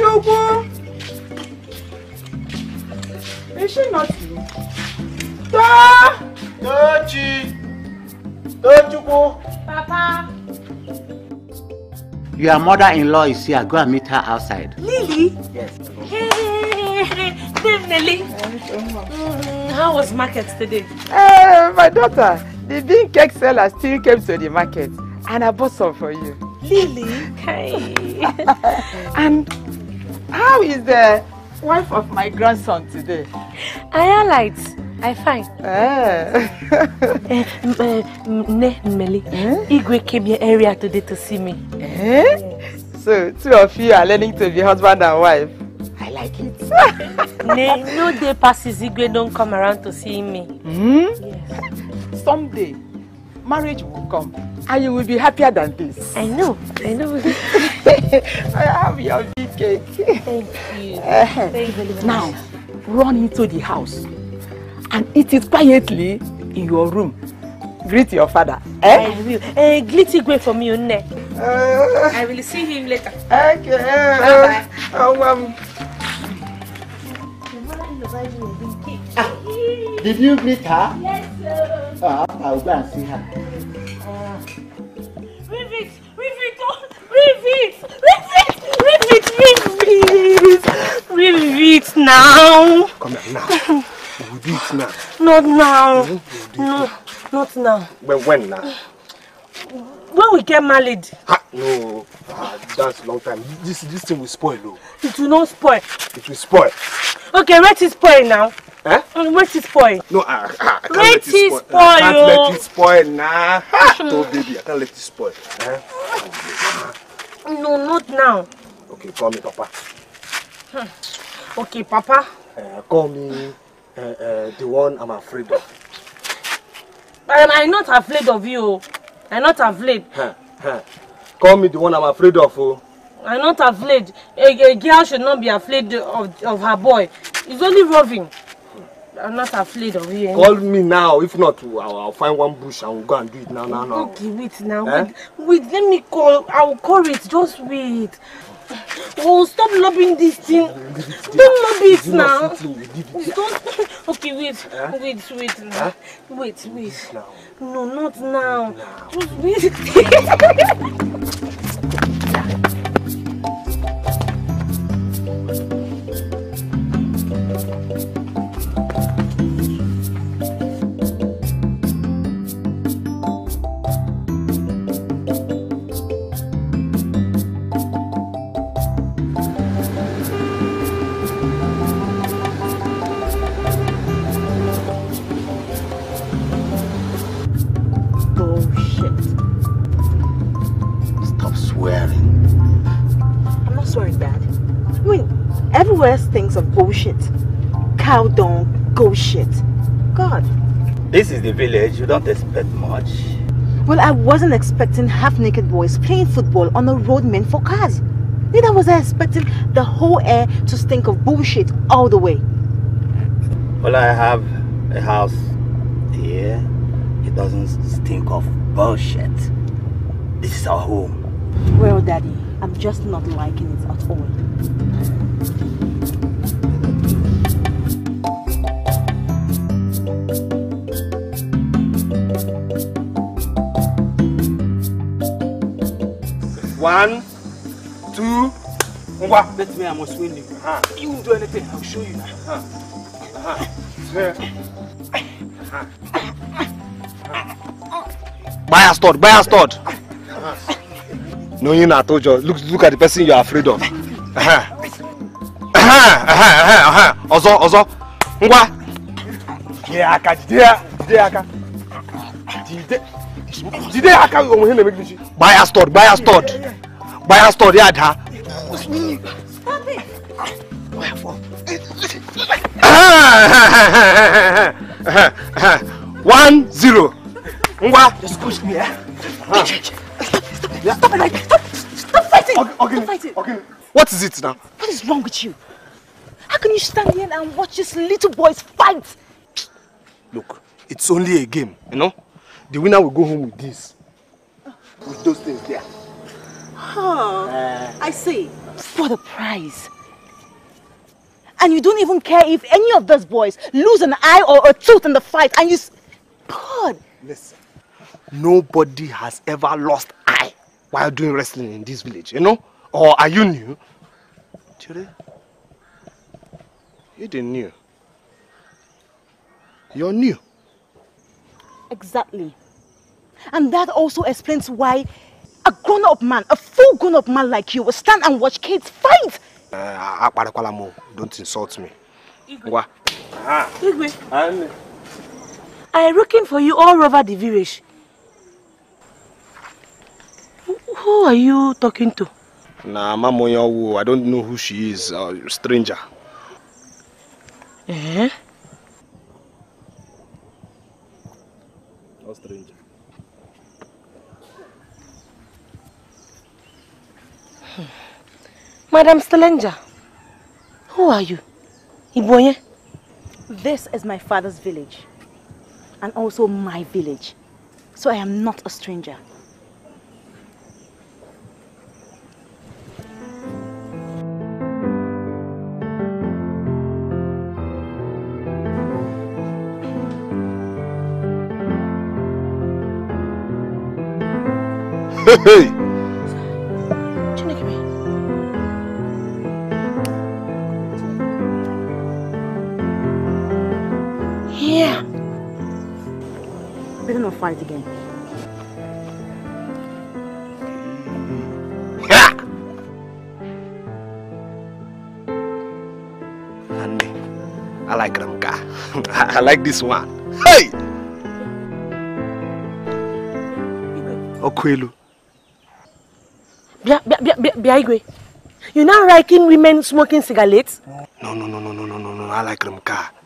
Tochukwu! Is she not you? To! Tochi! Tochukwu! Papa. Your mother-in-law is here. Go and meet her outside. Lily? Yes. Hey, Nelly. Mm, how was market today? Uh, my daughter, the bean cake seller still came to the market and I bought some for you. Lily? Hey. And how is the wife of my grandson today? I am light. I fine. Eh. Eh, eh, Ne, Meli. Igwe came your area today to see me. Eh? So, two of you are learning to be husband and wife. I like it. Ne, no day passes Igwe don't come around to see me. Hmm? Yes. Someday, marriage will come and you will be happier than this. I know. I know. I have your big cake. Thank you. Eh. Thank you very much. Now, run into the house and eat it quietly in your room. Greet your father. Eh? I will. Eh, greet Igwe for me, Unne. Uh, I will see him later. okay. Bye-bye. Oh, um, Did you greet her? Yes, sir. Uh, I'll go and see her. Rivet! Rivet! Rivet! Rivet now! Come here now. We'll do it now. Not now. No, not now. When, when now? When we get married, Ha, no. Ah, that's a long time. This, this thing will spoil, though. it will not spoil. It will spoil. Okay, let it spoil now. Eh? Let it spoil. No, I, I, I can't Let let, it spoil. spoil, I can't let it spoil now. Ha! No, baby, I can't let it spoil. Eh? No, not now. Okay, call me Papa. Okay, Papa. Uh, call me uh, uh, the one I'm afraid of. Um, I'm not afraid of you. I'm not afraid. Huh, huh. Call me the one I'm afraid of. Oh. I'm not afraid. A, a girl should not be afraid of, of her boy. It's only roving. I'm not afraid of you. Call me now. If not, I'll, I'll find one bush and we'll go and do it now, now, now. Okay, wait now. Eh? Wait, wait, let me call. I'll call it. Just wait. Oh, stop lobbing this thing. Don't lob it now. Don't. Okay, wait. Eh? Wait, wait. Eh? Wait, wait. Now. No, not now. Just wait. bullshit. mean, everywhere thinks of bullshit. Cow dung, go shit. God. This is the village. You don't expect much. Well, I wasn't expecting half-naked boys playing football on a road meant for cars. Neither was I expecting the whole air to stink of bullshit all the way. Well, I have a house here. It doesn't stink of bullshit. This is our home. Well, Daddy, I'm just not liking it at all. One, two, ngwa. Bet me I must win you. Uh-huh. You won't do anything. I'll show you now. Uh-huh. Here. Buy a stud, buy a stud. No, you not told you. Look, look at the person you're afraid of. Uh-huh. Uh-huh, uh-huh, uh-huh. Ọzọ, ọzọ. Ngwa. Jide aka, jide ya, jide aka. Jide. Jide aka onwe ihe na-eme gị Buy a stud, buy a stud. Buy a stud, ya ada. One, zero. Ngwa. Just push me, eh? Stop it right Stop! Stop fighting! Okay, okay, Stop fighting! okay. What is it now? What is wrong with you? How can you stand here and watch these little boys fight? Look, it's only a game, you know? The winner will go home with this. With those things there. Huh. Uh. I see. for the prize. And you don't even care if any of those boys lose an eye or a tooth in the fight and you... s- God, Listen, nobody has ever lost eye while doing wrestling in this village, you know? Or are you new? Chere, you didn't new. You're new. Exactly. And that also explains why a grown-up man, a full grown-up man like you will stand and watch kids fight. Uh, akparakwala mo, don't insult me. Ngwa. Igwe, I'm looking for you all over the village. Who who are you talking to? Nah, Mama Onyawu, I don't know who she is. Uh, stranger. Eh? No stranger. Madam Stelenja, who are you? Ibonye? This is my father's village. And also my village. So I am not a stranger. Hey! We're again. Andy, I like Ramka. I like this one. Hey! Okwelu. Bia, bia, bia, bia, bia Igwe. You now liking women smoking cigarettes? No, no, no, no, no, no, no, no. I like Ramka.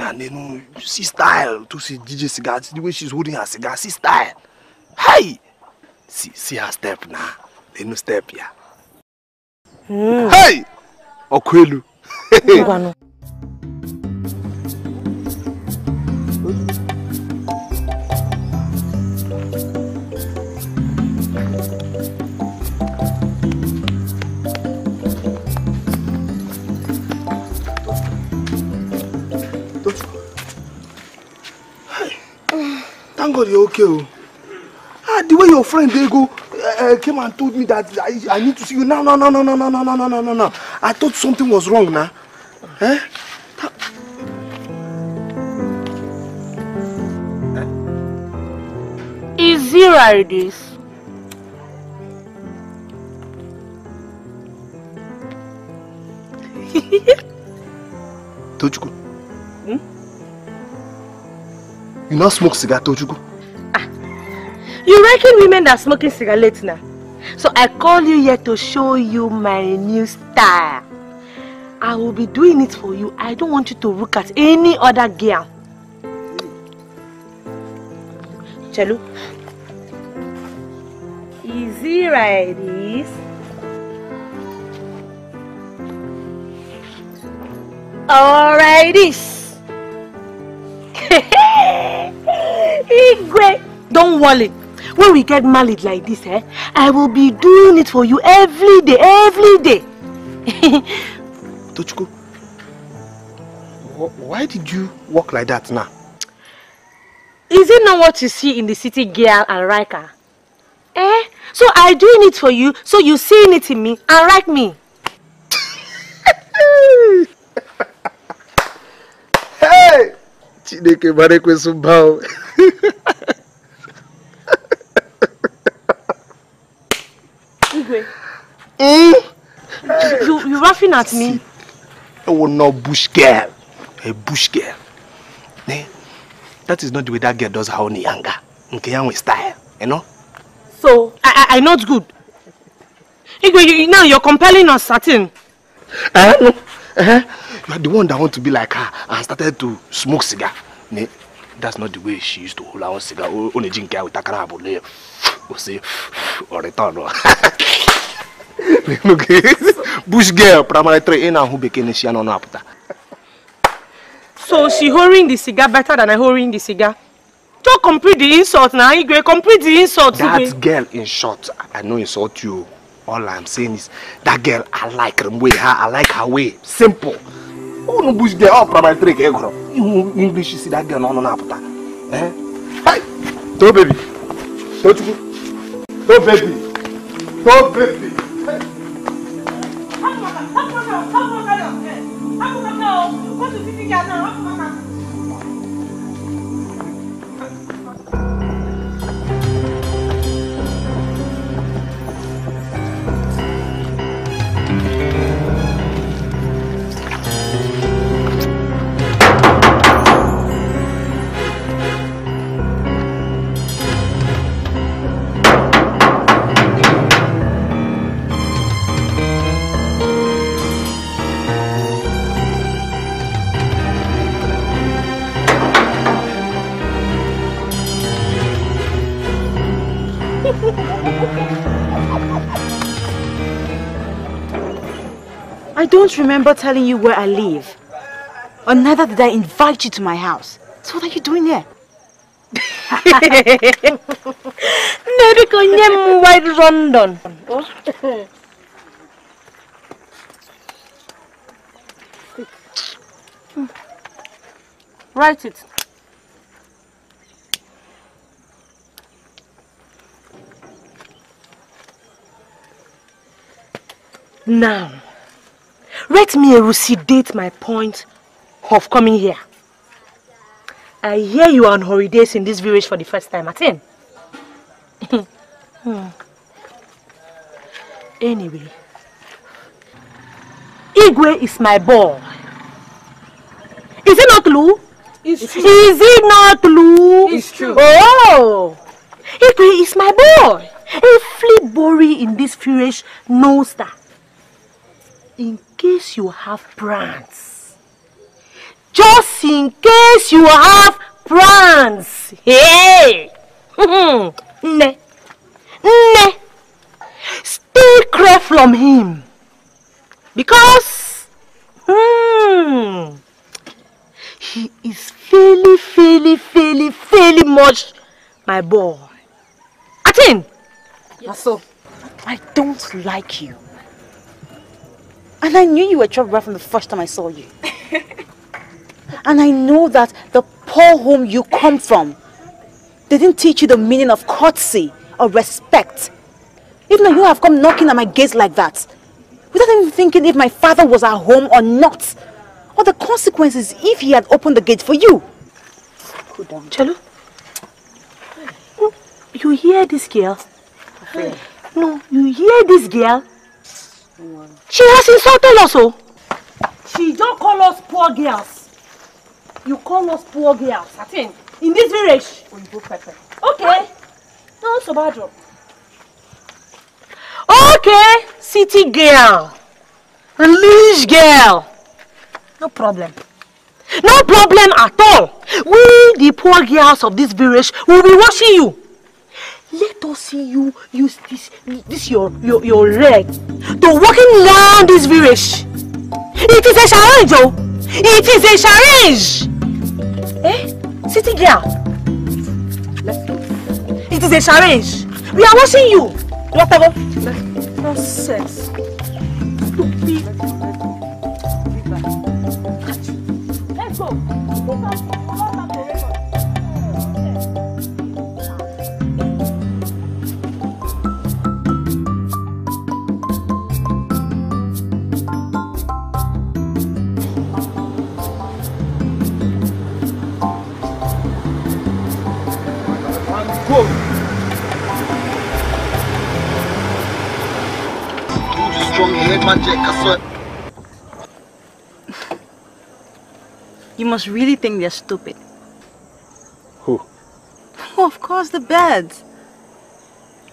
Nah, you know, see style to see DJ cigar. See the way she's holding her cigar. See style. Hey! See, see her step now. They no step yeah. Hey! Okwelu. God you're okay. Oh. Ah, the way your friend they go uh, came and told me that I, I need to see you now. No, no, no, no, no, no, no, no, no, no, no. I thought something was wrong now. Eh? Is he like this? Tochuku. You not smoke cigar, Tochuku? You reckon women that smoking cigarettes now? So I call you here to show you my new style. I will be doing it for you. I don't want you to look at any other girl. Chelu. Easy right this. Alright this. Igwe. Don't worry. When we get married like this, eh, I will be doing it for you every day, every day. Tochukwu. Why did you walk like that now? Is it not what you see in the city, girl and Rika? Eh? So I doing it for you, so you seeing it in me and like me. Hey! Chineke marekwe sumbao. Igwe, Mm? you you laughing at me? I will not bush girl. A bush girl. Eh? That is not the way that girl does her own yanga. Nke ya nwe style, you know? So I I, I not good. Igwe, you, now you're compelling us certain. Eh? No. Eh? You are the one that want to be like her and started to smoke cigar. Ne? That's not the way she used to hold own cigar. O o na-eji nke ya weta kara abụọ o say or return. o. Look, bush girl primary three ị na-ahụ bekee na-esi ya n'ọnụ apụta. So she holding the cigar better than I holding the cigar. Just complete the insult now, Igwe. Complete the insult, That girl, in short, I know insult you. All I'm saying is, that girl, I like her way. I like her way. Simple. Oh, no bush there. Oh, primary three, eh, girl. You English, you see that girl, no, no, no, no. Eh? Hey, no baby. Don't you? No baby. No baby. I don't remember telling you where I live. Or neither did I invite you to my house. So what are you doing here? Nebiko nye m white London. Write it. Now, let me elucidate my point of coming here. I hear you are on holidays in this village for the first time, Martin. Hmm. Anyway, Igwe is my boy. Is it not Lou? It's true. Is it not Lou? It's true. Oh, Igwe is my boy. Every boy in this village knows that. In case you have plans, just in case you have plans, hey, ne, ne, stay clear from him. Because hmm, he is fairly, fairly, fairly, fairly much my boy. Atin, So, I don't like you. And I knew you were trouble right from the first time I saw you. and I know that the poor home you come from, they didn't teach you the meaning of courtesy or respect. Even though you have come knocking at my gates like that. Without even thinking if my father was at home or not. Or the consequences if he had opened the gate for you. Chelo, you hear this girl? No, you hear this girl? She has insulted us, oh. She don't call us poor girls. You call us poor girls, I think. In this village. Okay. No, so bad. Okay, city girl. Village girl. No problem. No problem at all. We, the poor girls of this village, will be watching you. Let us see you use this, this your, your, your leg to walking down this village. It is a challenge, oh. It is a challenge. Eh? City girl. Let's. It is a challenge. We are watching you. Whatever. Nonsense. Stupid. Let's go. Go. Strong head You must really think they're stupid. Who? Oh, of course, the birds.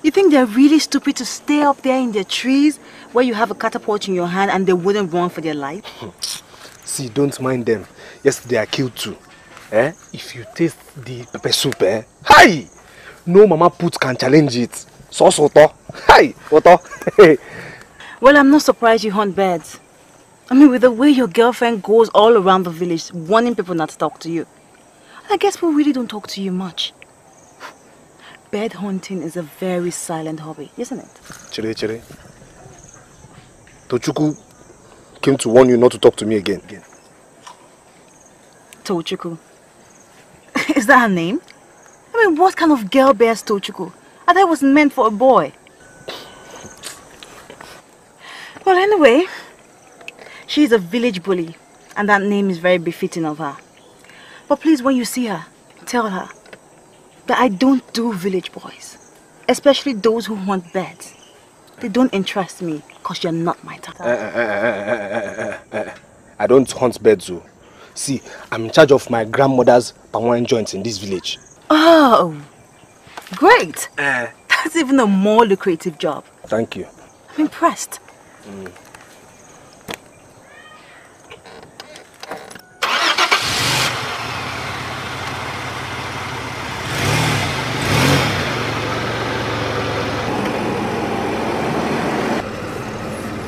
You think they're really stupid to stay up there in their trees where you have a catapult in your hand and they wouldn't run for their life? See, don't mind them. Yesterday I killed two. Eh? If you taste the pepper soup, eh? Hi! No mama put can challenge it. So so to. Hi! Oto. Well, I'm not surprised you hunt birds. I mean, with the way your girlfriend goes all around the village warning people not to talk to you. I guess we really don't talk to you much. bed hunting is a very silent hobby, isn't it? Chere, chere. Tochukwu came to warn you not to talk to me again. again. Tochukwu. Is that her name? I mean, what kind of girl bears Tochukwu? I thought it was meant for a boy. Well, anyway, she's a village bully, and that name is very befitting of her. But please, when you see her, tell her that I don't do village boys, especially those who want beds. They don't interest me because you're not my type. Uh, uh, uh, I don't hunt birds, though. See, I'm in charge of my grandmother's palm joints in this village. Oh, great. Uh, That's even a more lucrative job. thank you. I'm impressed. Mm.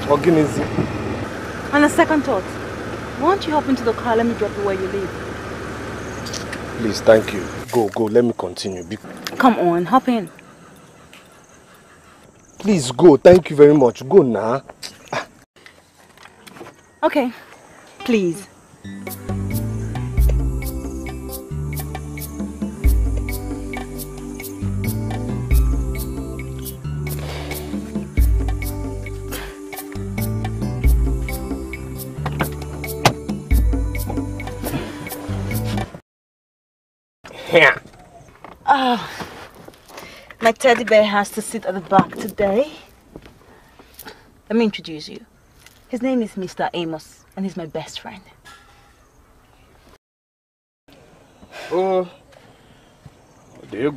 Organize. On a second thought, why don't you hop into the car? Let me drop you where you live. Please, thank you. Go, go. Let me continue. Be- Come on, hop in. Please go. Thank you very much. Go now. Okay, please. Here. Ah, my teddy bear has to sit at the back today. Let me introduce you. His name is Mr. Amos, and he's my best friend. Oh. There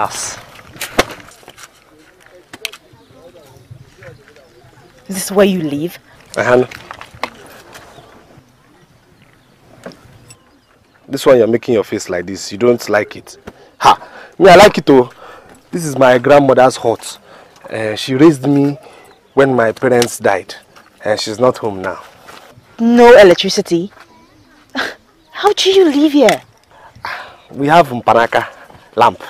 house. Is this where you live? Uh-huh. This one you're making your face like this. You don't like it. Ha! Me, I like it though. This is my grandmother's hut. Uh, she raised me when my parents died. And she's not home now. No electricity. How do you live here? We have mpanaka lamp.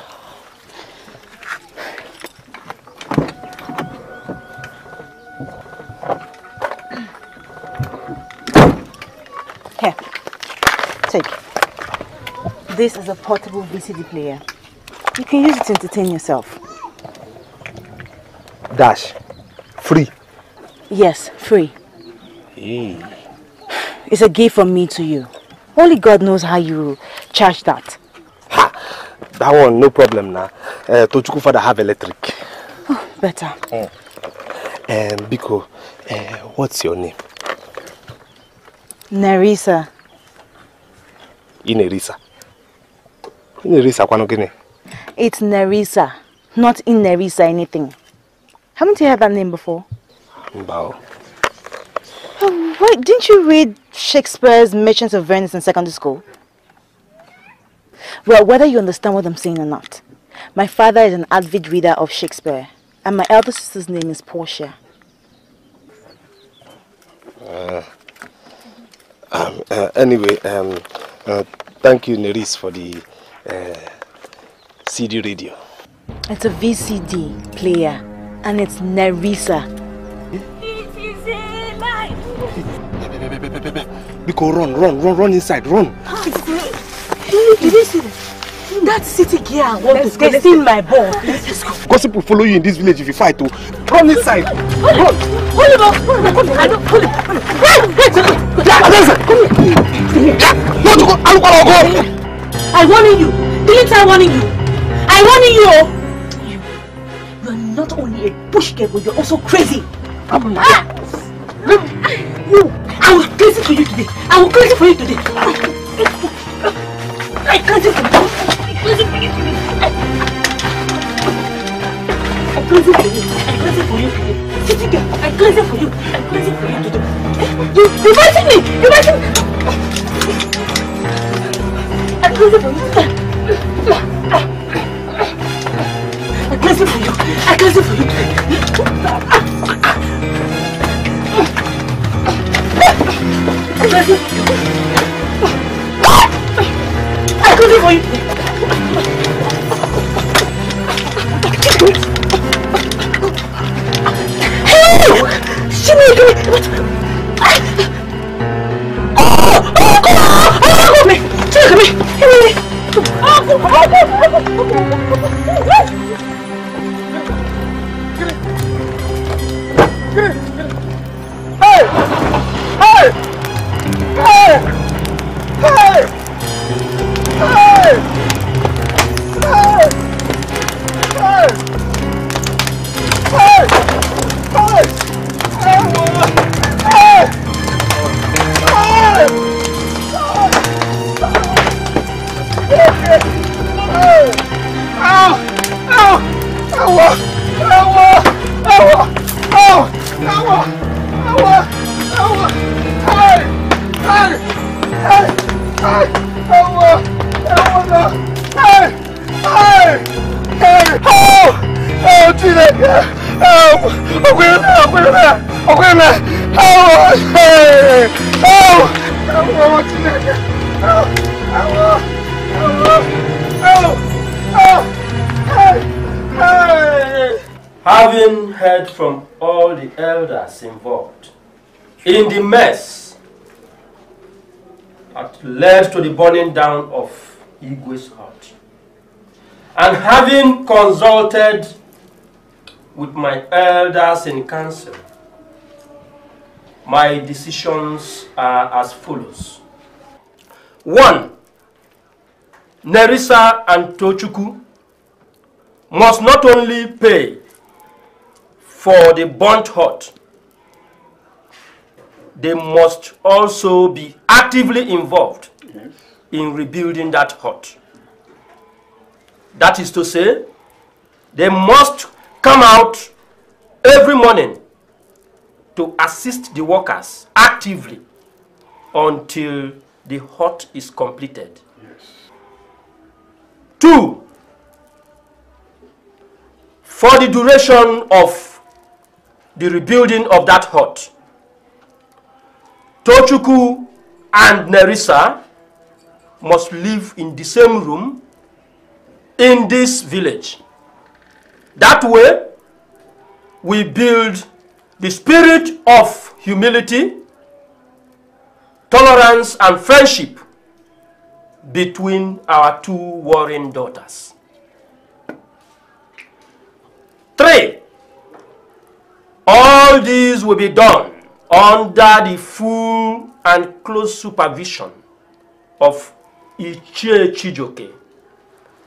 Take. This is a portable VCD player. You can use it to entertain yourself. Dash. Free. Yes, free. Hey. It's a gift from me to you. Only God knows how you charge that. Ha! That one, no problem now. Uh, Tochuku father have electric. Better. And Biko, uh, what's your name? Nerissa. Inerisa. Inerisa kwano gini? It's Nerissa, not in Nerissa anything. Haven't you heard that name before? Mbao. Oh, wait, didn't you read Shakespeare's Merchants of Venice in secondary school? Well, whether you understand what I'm saying or not, my father is an avid reader of Shakespeare, and my elder sister's name is Portia. Uh, um, uh, anyway, um, uh, thank you, Neris, for the uh, CD radio. It's a VCD player, and it's Nerissa. Biko, run, run, run, run inside, run. Did you see that? That city girl wants to They steal my ball. Gossip will follow you in this village if you fight. Oh. Run inside. Run. Hold him up! Hold him up! I don't hold him. No, to go. Alukoro, go. I warning you. Didn't I warning you? I warning you. You, you are not only a bush girl, but you're also crazy. I'm not. Ah! You, I will crazy for you today. I will crazy for you today. I crazy for you. I crazy for you today. I crazy for you. I crazy for you today. City girl, I cleansing for you. I'm cleansing for you to do. You, you're biting me. You're biting me. 아, 그래서 아까서 보여. 아까서 보여. 아까서 아까서 보여. 심해, 그래. Ai, in the mess that led to the burning down of Igwe's hut, and having consulted with my elders in council, my decisions are as follows. One, Nerissa and Tochukwu must not only pay for the burnt hut, they must also be actively involved in rebuilding that hut. That is to say, they must come out every morning to assist the workers actively until the hut is completed. Yes. Two, for the duration of the rebuilding of that hut, Tochukwu and Nerissa must live in the same room in this village. That way, we build the spirit of humility, tolerance, and friendship between our two warring daughters. Three, all these will be done under the full and close supervision of Ichie Chijoke,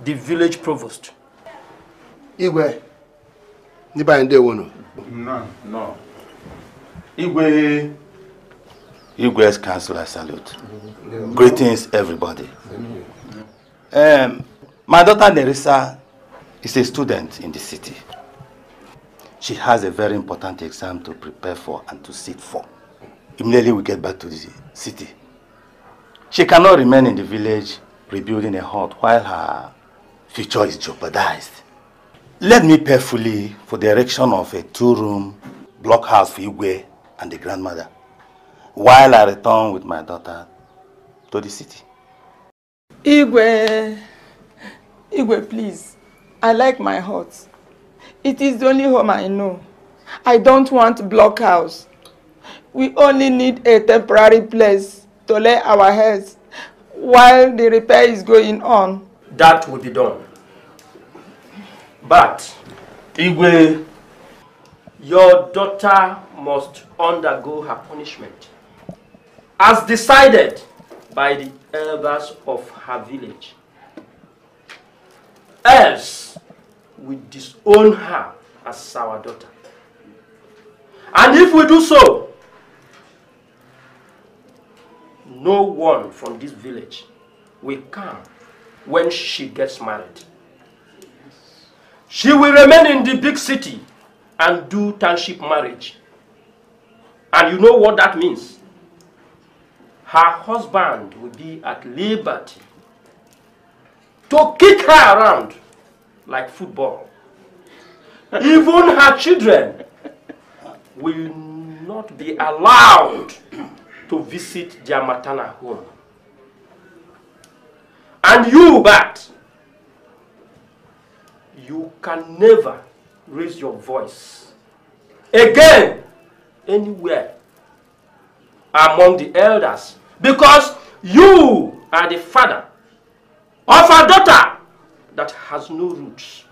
the village provost. Igwe, be anyị ndewo nụ. No, no. Igwe. Igwe's councillor salute. Greetings, everybody. Um, my daughter Nerissa is a student in the city. She has a very important exam to prepare for and to sit for. Immediately we get back to the city. She cannot remain in the village rebuilding a hut while her future is jeopardized. Let me pay fully for the erection of a two-room blockhouse for Igwe and the grandmother while I return with my daughter to the city. Igwe, Igwe, please. I like my hut. It is the only home I know. I don't want blockhouse. We only need a temporary place to lay our heads while the repair is going on. That will be done. But, Igwe, your daughter must undergo her punishment as decided by the elders of her village. Else, we disown her as our daughter. And if we do so, no one from this village will come when she gets married. She will remain in the big city and do township marriage And you know what that means? Her husband will be at liberty to kick her around like football. Even her children will not be allowed to visit their maternal home. And you, Bat, you can never raise your voice again anywhere among the elders because you are the father of a daughter that has no roots.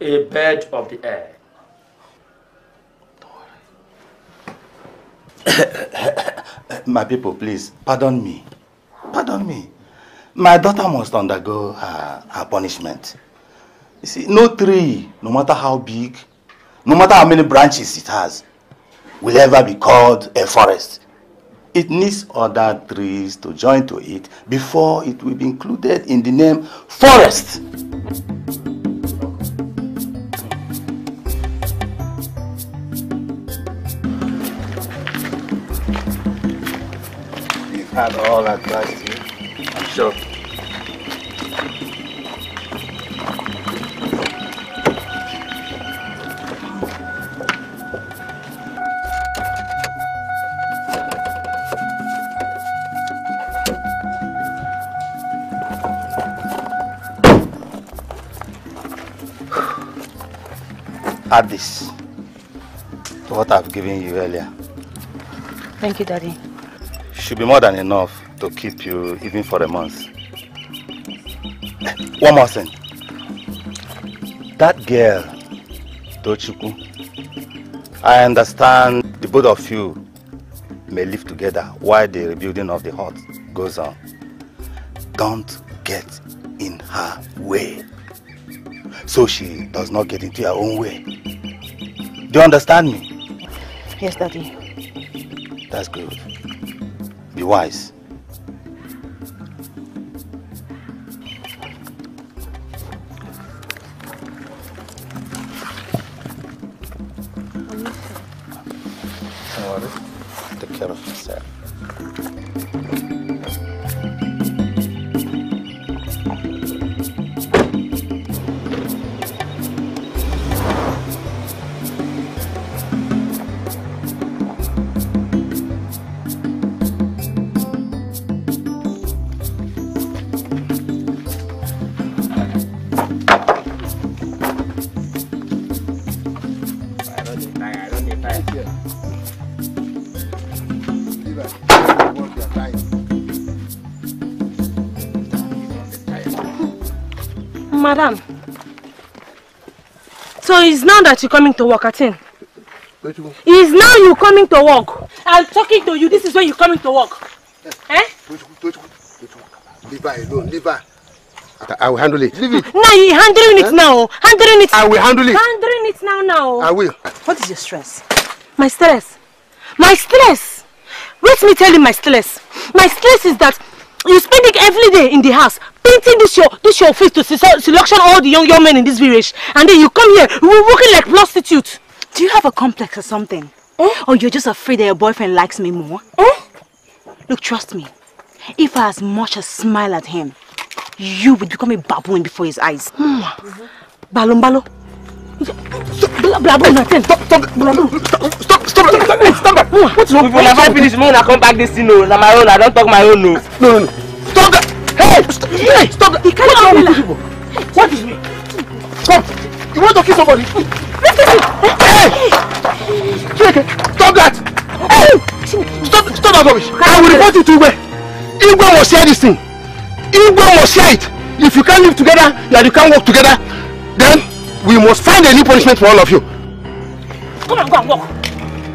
A bird of the air. My people, please, pardon me. Pardon me. My daughter must undergo her, her punishment. You see, no tree, no matter how big, no matter how many branches it has, will ever be called a forest. It needs other trees to join to it before it will be included in the name forest. You've had all advice here, I'm sure. Add this to what I've given you earlier. Thank you, Daddy. Should be more than enough to keep you even for a month. One more thing. That girl, Tochukwu, I understand the both of you may live together while the rebuilding of the hut goes on. Don't get in her way so she does not get into her own way. Do you understand me? Yes, Daddy. That's good. Be wise. Madam. So it's now that you're coming to work, Atin? It's now you coming to work. I'm talking to you. This is when you're coming to work. Eh? Leave her alone. Leave her. I, I will handle it. Leave it. Now you're handling it now. Handling it. I will handle it. Handling it now, now. I will. What is your stress? My stress. My stress. Let me tell you my stress. My stress is that you're spending every day in the house painting this your this your face to selection all the young young men in this village, and then you come here we're working like prostitute. Do you have a complex or something? Eh? Or you're just afraid that your boyfriend likes me more? Eh? Look, trust me. If I as much as smile at him, you would become a baboon before his eyes. Balon balo. Blabon nothing. Stop, stop, blabon. Stop, stop, stop, stop that. What's wrong? If una fight finish, make una come back this thing o. Na my own, I don talk my own o. No, no, no. Hey, hey, stop. He carry What's wrong with you people? What is me? Stop. You want to kill somebody? Hey! Chike, stop that. Hey! Stop, stop that rubbish. I will report you to Igwe. Igwe must hear this thing. Igwe must hear it. If you can't live together and you can't work together, then we must find a new punishment for all of you. Come on, go and walk.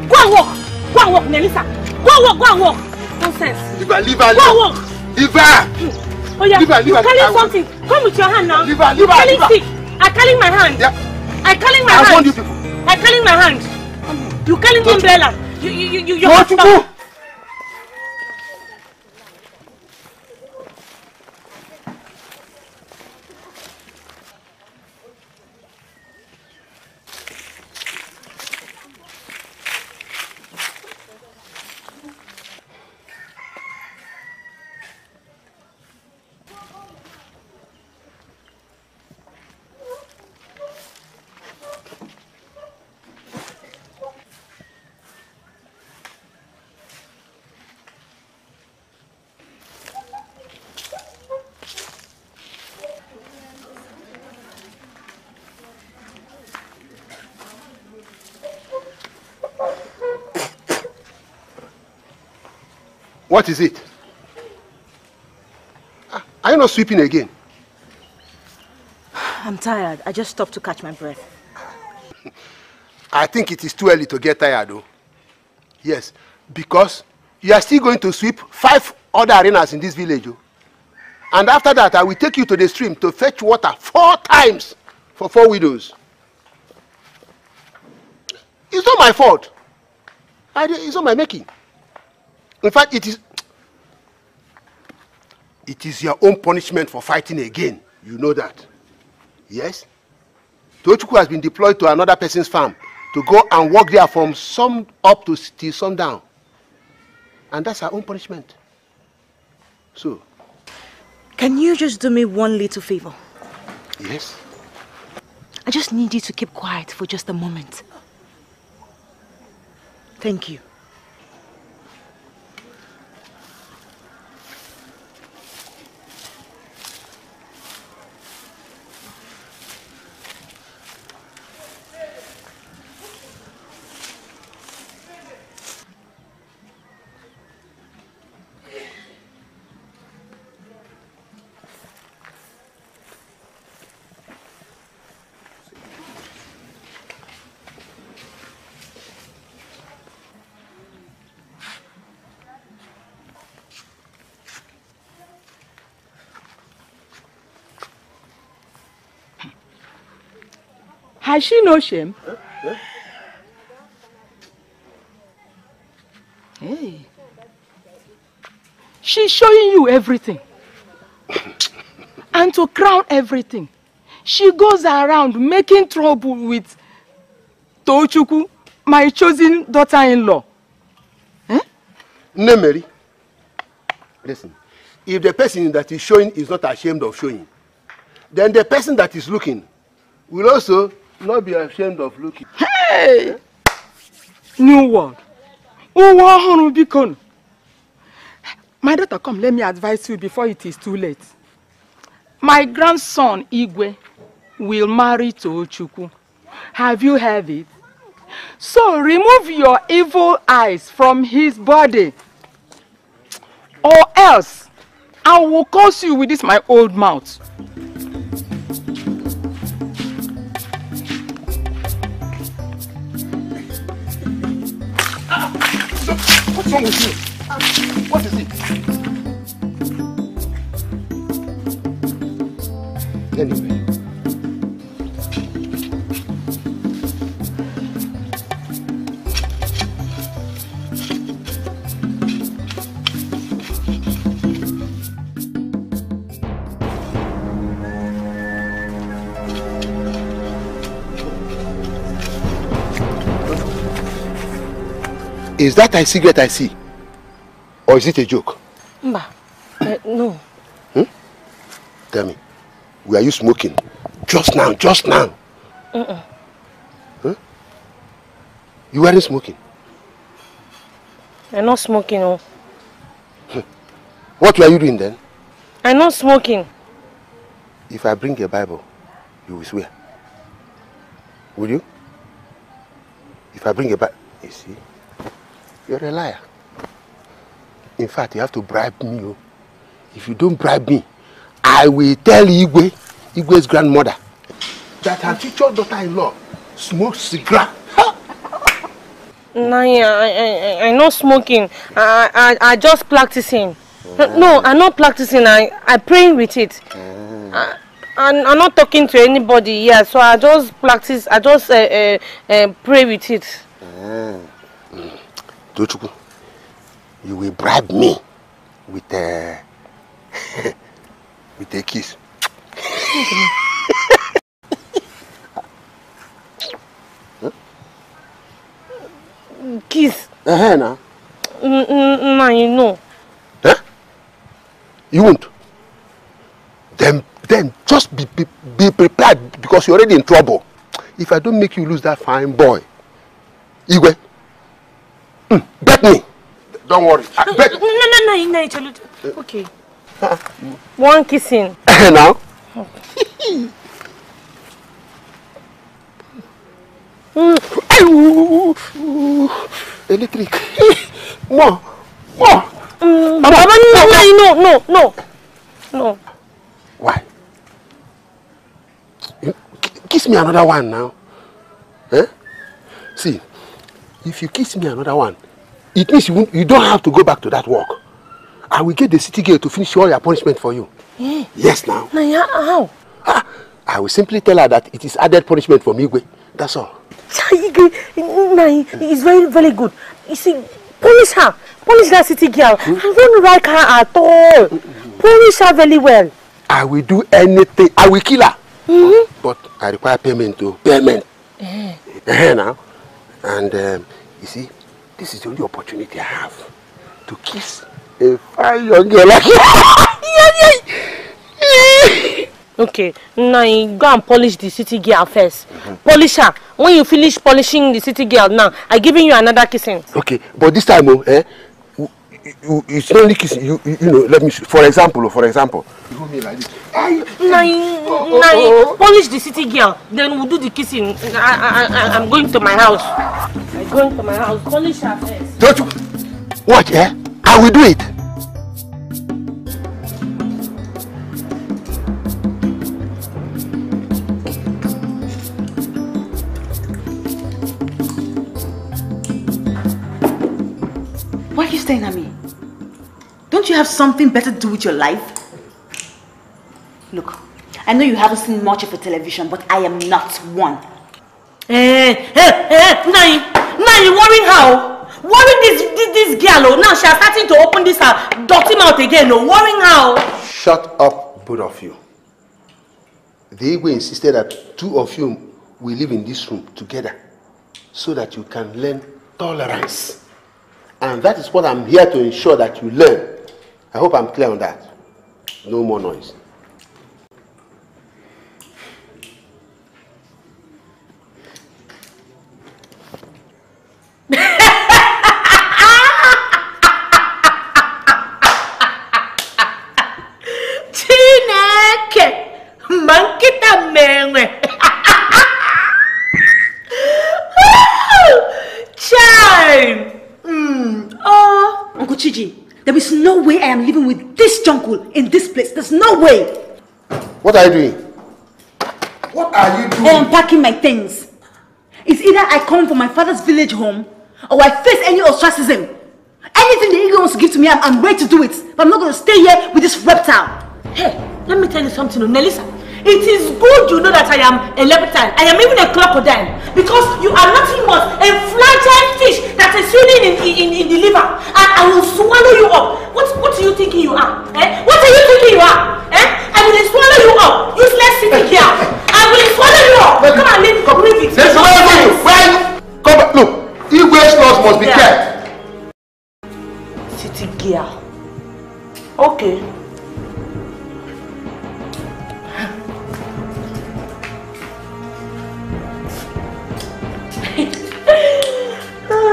Go and walk. Go and walk, Nelisa. Go and walk, go and walk. Nonsense. Her, leave her, Go and walk. her. Oh yeah, Leave her, leave you her. I carrying will- something. Come with your hand now. Her, leave her, Carrying her. stick. I carrying my hand. Yeah. I carrying my I hand. warned you people. I carrying my hand. You carrying umbrella. You you you you. you Don't you to- What is it? Ah, Are you not sweeping again? I'm tired. I just stopped to catch my breath. I think it is too early to get tired though. Yes, because you are still going to sweep five other arenas in this village. Oh. And after that, I will take you to the stream to fetch water four times for four widows. It's not my fault. I, it's not my making. In fact, it is it is your own punishment for fighting again. You know that. Yes? Tochukwu has been deployed to another person's farm to go and work there from sun up to till sundown. And that's our own punishment. So, Can you just do me one little favor? yes. I just need you to keep quiet for just a moment. Thank you. Has she no shame? Hey. She's showing you everything. and to crown everything, she goes around making trouble with Tochukwu, my chosen daughter-in-law. Eh? Nne Mary, listen. If the person that is showing is not ashamed of showing, then the person that is looking will also not be ashamed of looking. Hey! New world. Ụwa ọhụrụ biko nụ. My daughter, come, let me advise you before it is too late. My grandson, Igwe, will marry Tochukwu. Have you heard it? So remove your evil eyes from his body. Or else, I will curse you with this my old mouth. What's wrong with you? What is it? Anyway. Is that a cigarette I see? Or is it a joke? Mba, eh, no. Hmm? Tell me, were you smoking? Just now, just now. Mm-mm. Hmm? You weren't smoking. I'm not smoking. Oh. Hmm. What were you doing then? I'm not smoking. If I bring a Bible, you will swear. Will you? If I bring a Bible, you see, you're a liar. In fact, you have to bribe me. oh. If you don't bribe me, I will tell Igwe, Igwe's grandmother, that her future daughter-in-law smokes cigar. Nah, yeah, I, I, I, not smoking. I, I, I just practicing. No, I'm not practicing. I, I praying with it. I, I'm, I'm not talking to anybody here, so I just practice. I just uh, uh, uh, pray with it. Tochukwu, you will bribe me with a, with a kiss. Kiss. Uh-huh, now. N- n- Nah, you know. You won't. Then, then just be, be, be prepared because you're already in trouble. If I don't make you lose that fine boy, Igwe, mm, bet me. Don't worry. I No, bet. no, no, no, no, Cholu. Okay. One kissing. now. Electric. More. More. Mm, Baba, no, no, no, no, no. Why? Kiss me another one now. Eh? See, if you kiss me another one, it means you, you don't have to go back to that work. I will get the city girl to finish all your punishment for you. Eh, Yes, now. na ya- how? I will simply tell her that it is added punishment for Migwe. That's all. Igwe, na, it's very, very good. You see, punish her. Punish that city girl. I don't like her at all. Punish her very well. I will do anything. I will kill her. But I require payment to payment. Eh. Eh, now. And um, you see, this is the only opportunity I have to kiss a fine young girl like you. Okay, now you go and polish the city girl first. Polish her. When you finish polishing the city girl now, I'm giving you another kissing. Okay, but this time, oh, eh, you, you, it's not only kissing. You, you, you know, let me, sh- for example, for example. You hold me like this. Now you, now you polish the city girl, then we'll do the kissing. I, I, I, I'm going to my house. I'm going to my house. Polish her first. Don't you? Watch, eh? I will do it. Staring at me? Don't you have something better to do with your life? Look, I know you haven't seen much of a television, but I am not one. Eh, eh, eh, now you, now you worrying how? Worrying this, this, this girl, oh, now she is starting to open this her dirty mouth again, oh, worrying how? Shut up, both of you. The Igwe insisted that two of you will live in this room together so that you can learn tolerance. And that is what I'm here to ensure that you learn. I hope I'm clear on that. No more noise. Chiji, there is no way I am living with this jungle in this place. There's no way. What are you doing? What are you doing? I am packing my things. It's either I come from my father's village home or I face any ostracism. Anything the eagle wants to give to me, I'm, I'm ready to do it. But I'm not going to stay here with this reptile. Hey, let me tell you something, Nelisa. It is good you know that I am a leviathan. I am even a crocodile. Because you are nothing but a fragile fish that is swimming in, in, in the liver. And I will swallow you up. What, what are you thinking you are? Eh? What are you thinking you are? Eh? I will swallow you up. Useless city girl. I will swallow you up. Come and leave, leave it. Let's are you? You? Come back. Look, Igwe's laws must be Yeah. kept. City girl. Okay.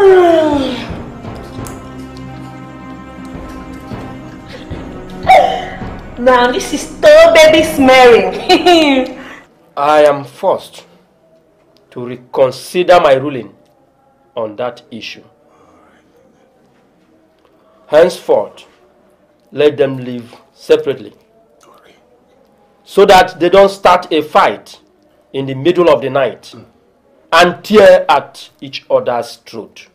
now this is still baby smearing. I am forced to reconsider my ruling on that issue. Henceforth, let them live separately so that they don't start a fight in the middle of the night and tear at each other's throat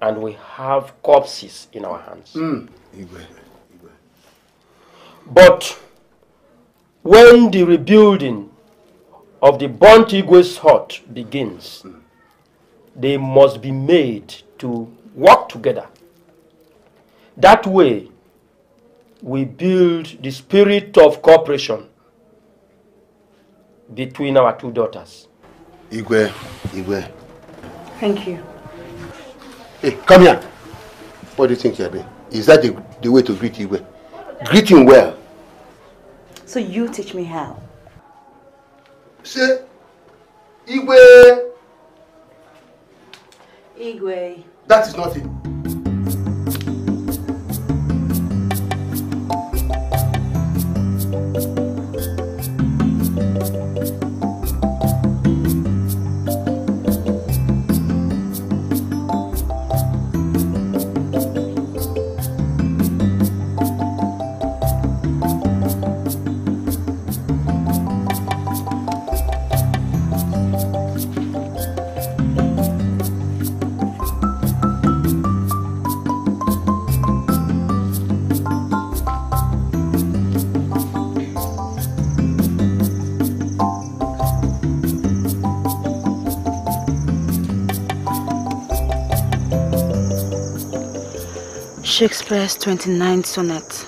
and we have corpses in our hands. Hmm. Igwe. But when the rebuilding of the burnt Igwe's hut begins, hmm. they must be made to work together. That way, we build the spirit of cooperation between our two daughters. Igwe. Igwe. Thank you. Hey, come here. What do you think you're doing? Is that the, the way to greet Igwe? Greet him well. So you teach me how. Say, Igwe. Igwe. That is not it. Shakespeare's 29th sonnet.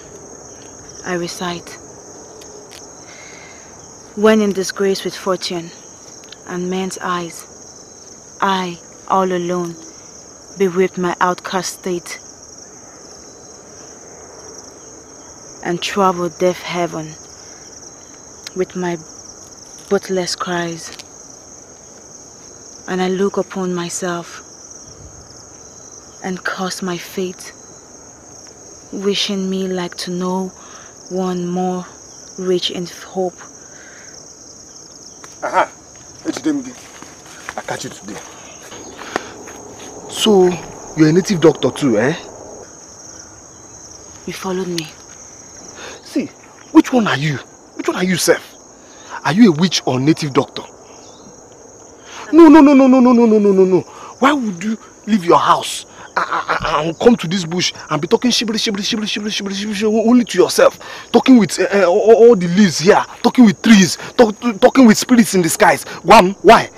I recite. When in disgrace with fortune and men's eyes, I, all alone, bereaved my outcast state and traveled deaf heaven with my bootless cries. And I look upon myself and curse my fate, wishing me like to know one more rich in hope. Aha, Echidemgi, I catch you today. So, you're a native doctor too, eh? You followed me. See, which one are you? Which one are you, Seth? Are you a witch or native doctor? No, no, no, no, no, no, no, no, no, no, no. Why would you leave your house and, come to this bush and be talking shibri, shibri, shibri, shibri, shibri, shibri, only to yourself? Talking with uh, all, all the leaves here, talking with trees, talk, talking with spirits in the skies. One, why?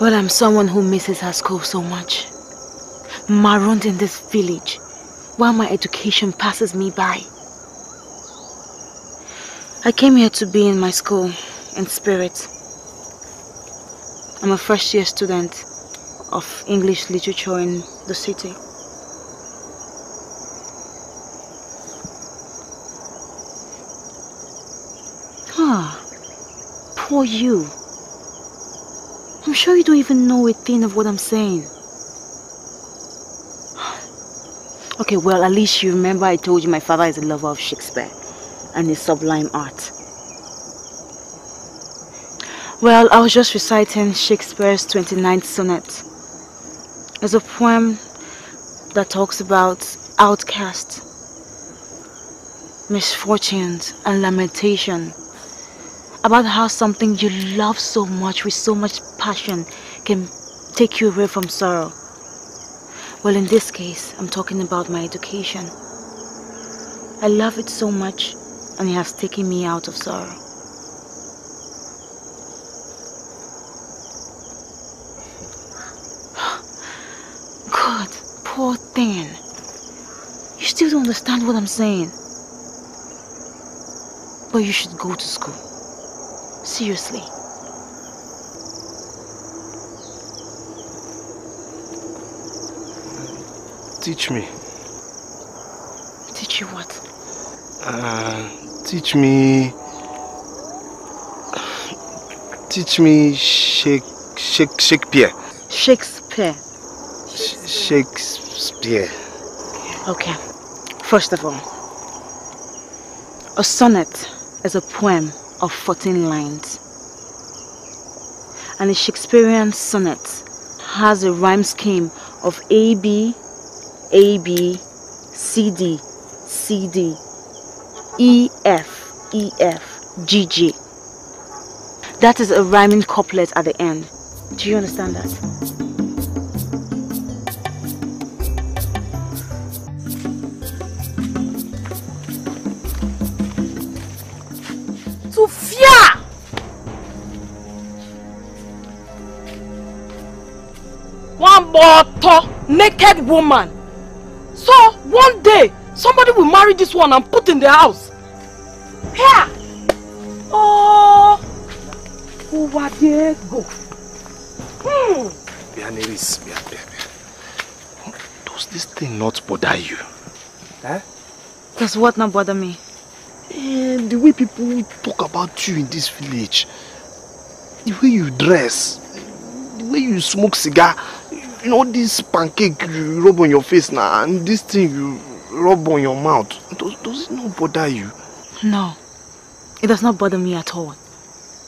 Well, I'm someone who misses her school so much. Marooned in this village while my education passes me by. I came here to be in my school, in spirit. I'm a first year student of English literature in the city. Ah, poor you. I'm sure you don't even know a thing of what I'm saying. Okay, well, at least you remember I told you my father is a lover of Shakespeare and his sublime art. Well, I was just reciting Shakespeare's 29th sonnet. It's a poem that talks about outcasts, misfortunes, and lamentation. About how something you love so much with so much passion can take you away from sorrow. Well, in this case, I'm talking about my education. I love it so much and it has taken me out of sorrow. God, poor thing. You still don't understand what I'm saying. But you should go to school. Seriously. Teach me. Teach you what? Uh, teach me... Teach me Shake... Shake... Shakespeare. Shakespeare. Sh Shakespeare. Okay. First of all, a sonnet is a poem of 14 lines. And a Shakespearean sonnet has a rhyme scheme of AB, AB, CD, CD, EF, EF, GG. That is a rhyming couplet at the end. Do you understand that? One naked woman. So one day somebody will marry this one and put in the house. Here. Oh. Who was there go? Hmm. Bianeris, Bia, Bia, Bia. Does this thing not bother you? Huh? Does what not bother me? And the way people talk about you in this village, the way you dress, the way you smoke cigar, you know this pancake you rub on your face now, and this thing you rub on your mouth, does, does it not bother you? No. It does not bother me at all.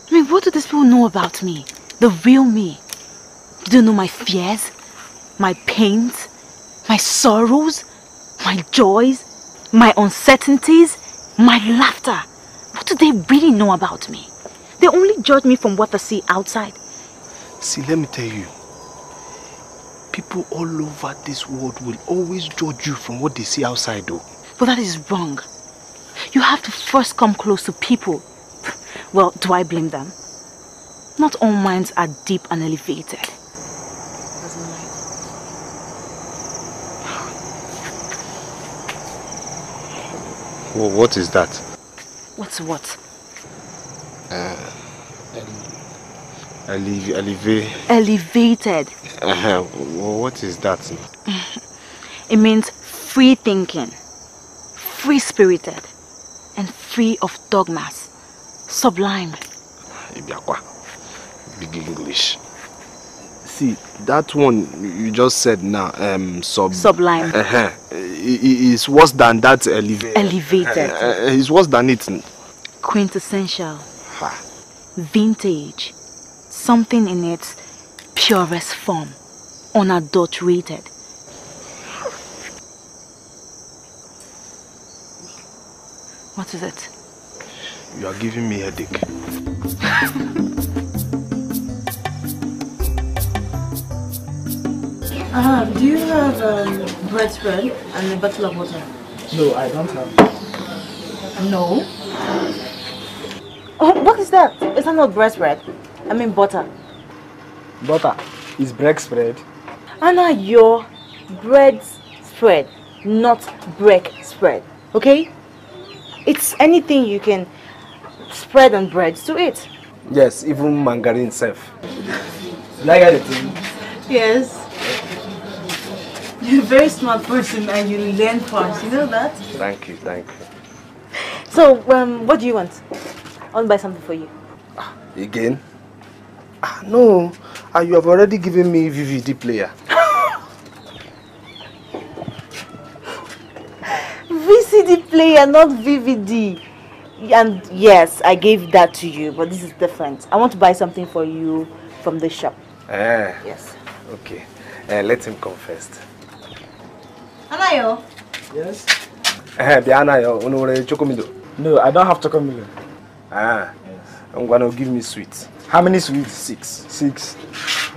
I mean, what do these people know about me? The real me? Do they know my fears? My pains? My sorrows? My joys? My uncertainties? My laughter? What do they really know about me? They only judge me from what they see outside. See, let me tell you, people all over this world will always judge you from what they see outside though. Well, that is wrong. You have to first come close to people. Well, do I blame them? Not all minds are deep and elevated. Well, what is that? What's what? Uh, Eleve, eleve. Elevated. Uh, what is that? It means free thinking, free spirited, and free of dogmas. Sublime. Ibiakwa. Big English. See, that one you just said now, um, sub... Sublime. Uh-huh. i- i- is worse than that eleve. Elevated. Uh, it's worse than it. Quintessential. Ha. Vintage. Something in its purest form. Unadulterated. What is it? You are giving me a headache. Ah, do you have um, bread spread and a bottle of water? No, I don't have. No. Oh, what is that? Is that not bread bread? I mean butter. Butter is bread spread. Anna, your bread spread, not bread spread. Okay? It's anything you can spread on bread to eat. Yes, even margarine self. Like get it? Yes. You're a very smart person and you learn fast. You know that? Thank you, thank you. So, um, what do you want? I want to buy something for you. Again? Ah, no. Ah, you have already given me VVD player. VCD player, not VVD. And yes, I gave that to you, but this is different. I want to buy something for you from the shop. Eh, Yes. okay. Eh, let him come first. Anayo. Yes. Eh, Biana, yo, unore chokomido. No, I don't have chocolate. Ah, Yes. I'm gonna give me sweet. How many sweets? Six. Six.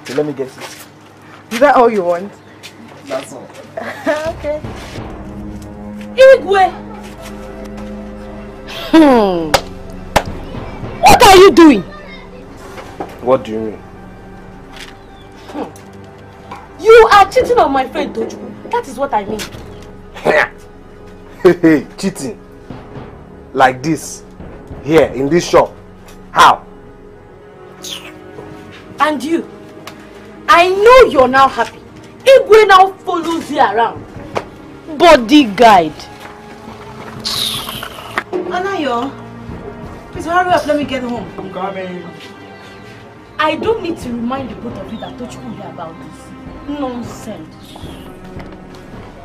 So let me get it. Is that all you want? That's all. okay. Igwe! Hmm. What are you doing? What do you mean? You are cheating on my friend Tojuku. That is what I mean. Hey, hey, cheating. Like this. Here, in this shop. How? And you. I know you're now happy. Igwe now follows you around. Bodyguard. Anayo, please hurry up. Let me get home. I'm coming. I don't need to remind the both of you that Tojuku hear about this. Nonsense.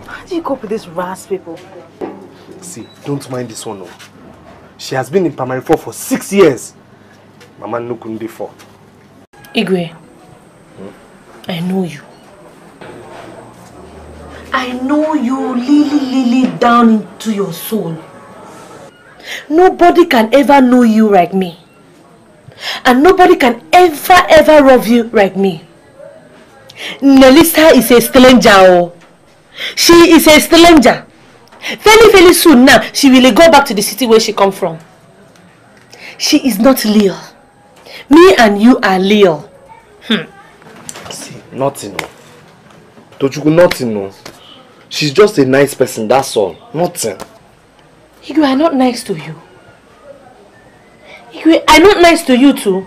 How do you cope with these ras people? See, don't mind this one. Oh. She has been in primary four for six years. Mama Nukundi four. Igwe, I know you. I know you really, really down into your soul. Nobody can ever know you like me. And nobody can ever, ever love you like me. Nelisa is a stranger. Oh. She is a stranger. Very, very soon now, she will go back to the city where she come from. She is not Lil. Me and you are Lil. See, nothing. No. Tochuku, nothing. No. She's just a nice person, that's all. Nothing. Igwe, I'm not nice to you. Igwe, I'm not nice to you too.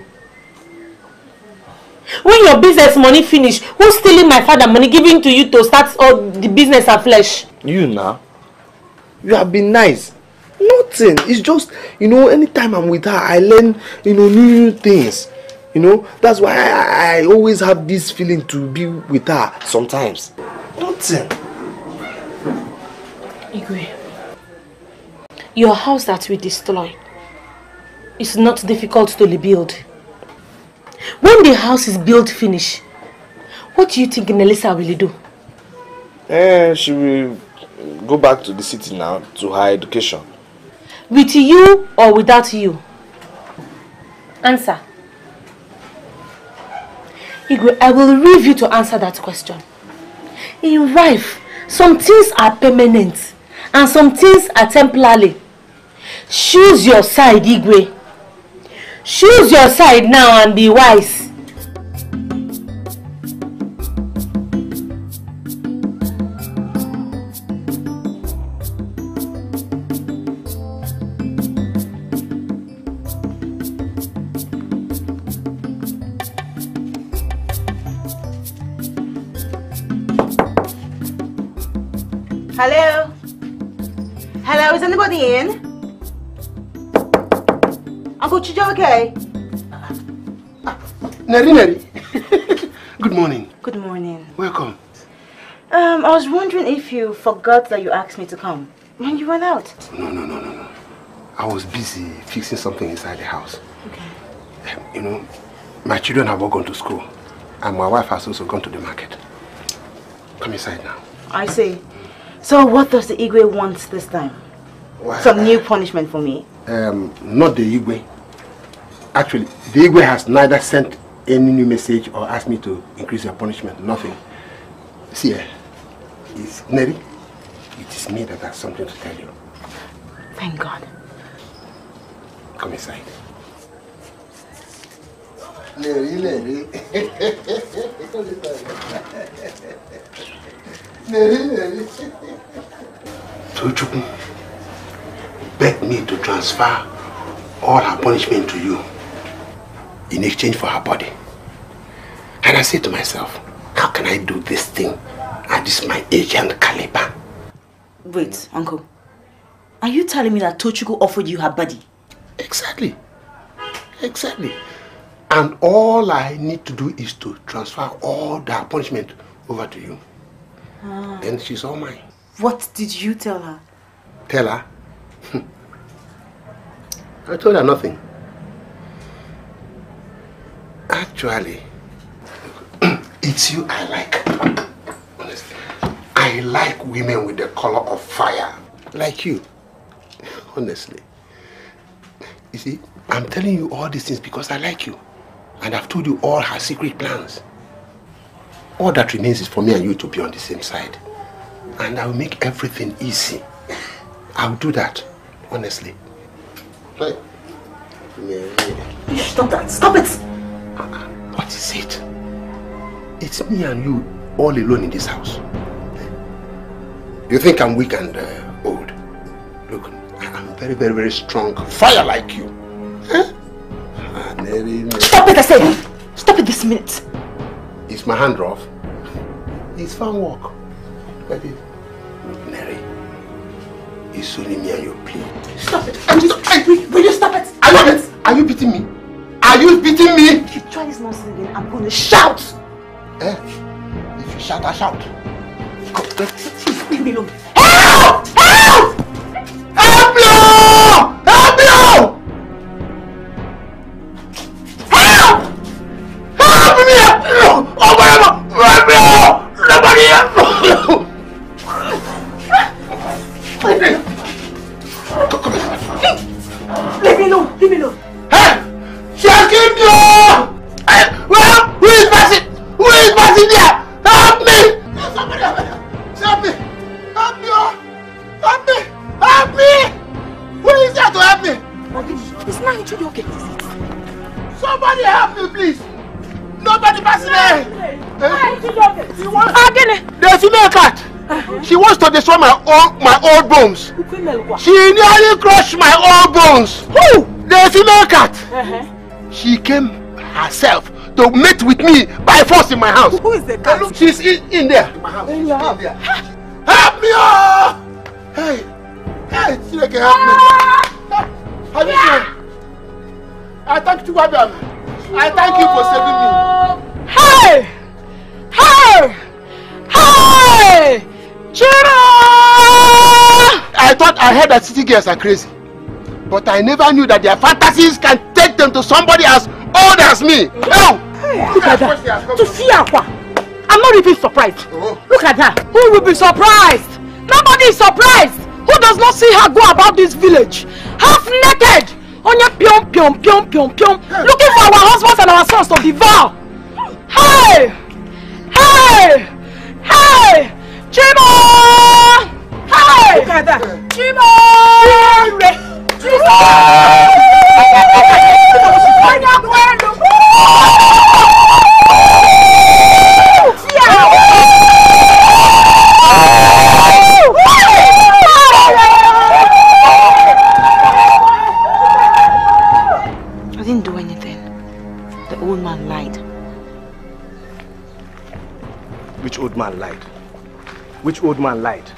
When your business money finish, who's stealing my father money giving to you to start all the business afresh? You now, you have been nice. Nothing. It's just, you know, anytime I'm with her, I learn, you know, new, new things. You know, that's why I, I always have this feeling to be with her sometimes. Nothing. Igwe, your house that we destroyed is not difficult to rebuild. When the house is built finish, what do you think Nelisa will do? Eh, she will go back to the city now to her education. With you or without you? Answer. Igwe, I will leave you to answer that question. In life, some things are permanent and some things are temporary. Choose your side, Igwe. Choose your side now and be wise. Neri Neri. Good morning. Good morning. Welcome. Um, I was wondering if you forgot that you asked me to come when you went out. No, no, no, no, no. I was busy fixing something inside the house. Okay. You know, my children have all gone to school, and my wife has also gone to the market. Come inside now. I see. So what does the Igwe want this time? Well, Some new punishment for me? Um, not the Igwe. Actually, the Igwe has neither sent any new message or asked me to increase your punishment. Nothing. See, eh, it's Neri. It is me that has something to tell you. Thank God. Come inside. Neri, Neri. Neri, Neri. Tochukwu begged me to transfer all her punishment to you in exchange for her body. And I said to myself, how can I do this thing at this my age and caliber? Wait, uncle. Are you telling me that Tochukwu offered you her body? Exactly. Exactly. And all I need to do is to transfer all the punishment over to you. Ah. Then she's all mine. What did you tell her? Tell her. I told her nothing. Actually, it's you I like. Honestly. I like women with the color of fire. Like you. Honestly. You see, I'm telling you all these things because I like you. And I've told you all her secret plans. All that remains is for me and you to be on the same side. And I'll make everything easy. I'll do that, honestly. Right. Stop that! Stop it! What is it? It's me and you all alone in this house. You think I'm weak and uh, old? Look, I'm very, very, very strong. Fire like you. Huh? Ah, Neri, Neri. Stop it, I said! Stop it this minute! Is my hand rough? It's fun work. Ready? Look, Neri. It's only me and you play. Stop it! I'm just... I, will, will you stop it? Are you, are you beating me? Are you beating me? Try this nonsense again, I'm to shout! Eh? If you shout, I shout. Leave me alone. Old, bones. She nearly crushed my old bones. Who? The female cat. She came herself to mate with me by force in my house. Who is the cat? Look, she's in, in there. In my house. In house. Help me! Oh! Hey! Hey, Chineke, help me! Have you seen? I thank you, Abiam. I thank you for saving me. I heard that city girls are crazy. But I never knew that their fantasies can take them to somebody as old as me. No! Look at that. To see Aqua. I'm not even surprised. Look at that. Who will be surprised? Nobody is surprised. Who does not see her go about this village? Half naked. On your pion pion pion pion pion. Looking for our husbands and our sons to devour. Hey! Hey! Hey! Chimo! Hey! Look at that. Chimo! I didn't do anything. The old man lied. Which old man lied? Which old man lied?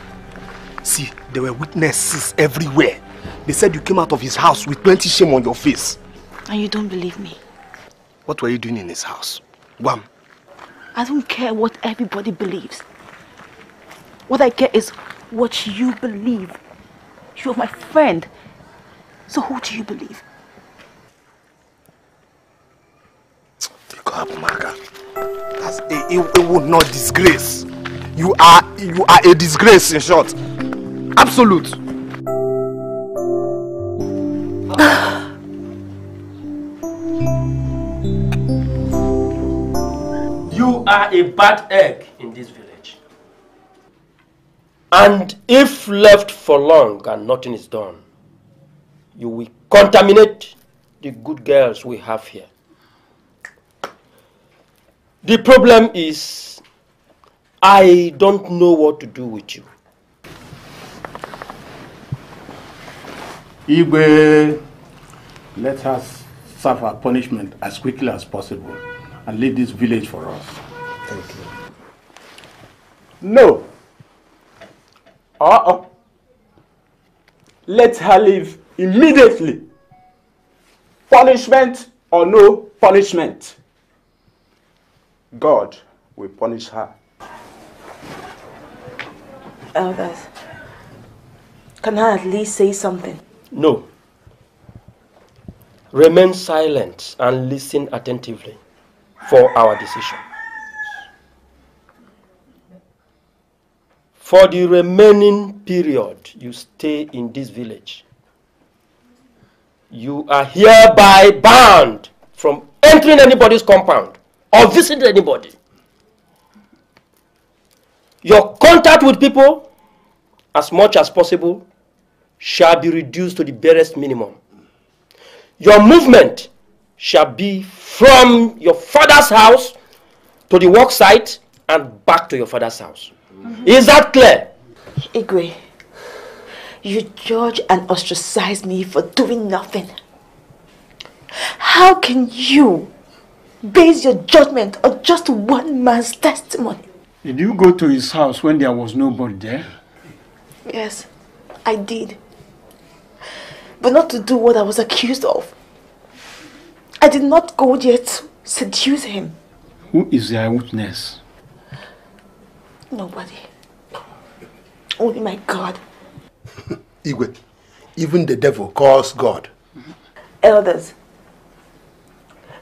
There were witnesses everywhere. They said you came out of his house with plenty shame on your face. And you don't believe me? What were you doing in his house? Wham. I don't care what everybody believes. What I care is what you believe. You're my friend. So who do you believe? God, Maga. That's a, it, it would not disgrace. You are you are a disgrace in short. Absolute. You are a bad egg in this village. And if left for long and nothing is done, you will contaminate the good girls we have here. The problem is, I don't know what to do with you. Igwe, let us serve our punishment as quickly as possible and leave this village for us. Thank you. No. Uh-uh. Let her leave immediately. Punishment or no punishment. God will punish her. Elders, can I at least say something? No. Remain silent and listen attentively for our decision. For the remaining period you stay in this village, you are hereby banned from entering anybody's compound or visiting anybody. Your contact with people, as much as possible, shall be reduced to the barest minimum. Your movement shall be from your father's house to the work site and back to your father's house. Mm-hmm. Is that clear? Igwe, you judge and ostracize me for doing nothing. How can you base your judgment on just one man's testimony? Did you go to his house when there was nobody there? Yes, I did. But not to do what I was accused of. I did not go there to seduce him. Who is the eyewitness? Nobody. Only my God. Igwe, even the devil calls God. Elders,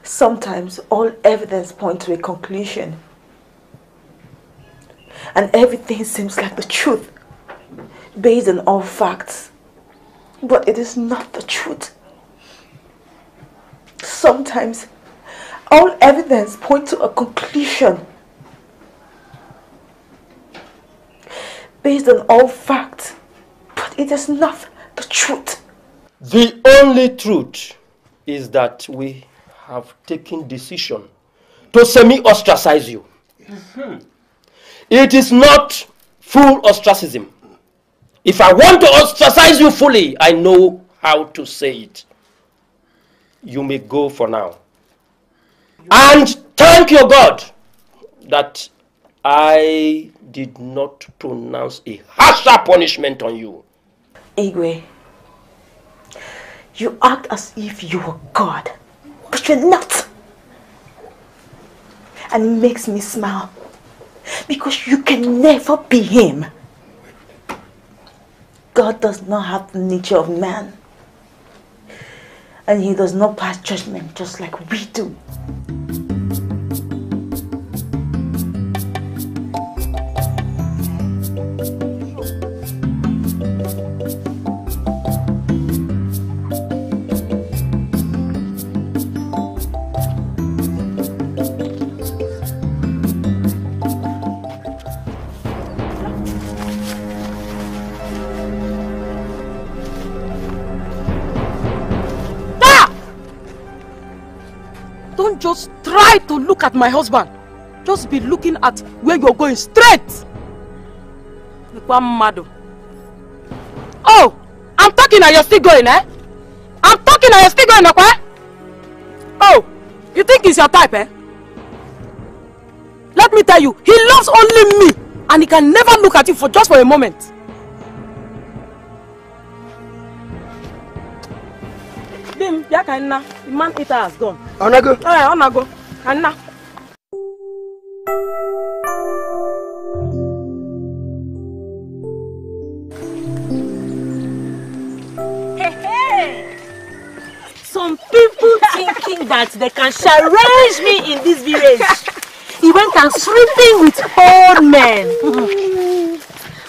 sometimes all evidence points to a conclusion. And everything seems like the truth, based on all facts. But it is not the truth. Sometimes all evidence points to a conclusion based on all facts, but it is not the truth. The only truth is that we have taken decision to semi-ostracize you. Mm-hmm. It is not full ostracism. If I want to ostracize you fully, I know how to say it. You may go for now. And thank your God that I did not pronounce a harsher punishment on you. Igwe, you act as if you were God, but you're not. And it makes me smile because you can never be Him. God does not have the nature of man, and He does not pass judgment just like we do. try to look at my husband just be looking at where you're going straight nkwa mmadụ oh i'm talking and you're still going eh i'm talking and you're still going okay? oh you think he's your type eh let me tell you he loves only me and he can never look at you for just for a moment Dim, bịa ka nna, the man eater has gone. Ọ na-go? Ee, ọ na-go. Ka nna Some people thinking that they can challenge me in this village. He went and sleeping with old men.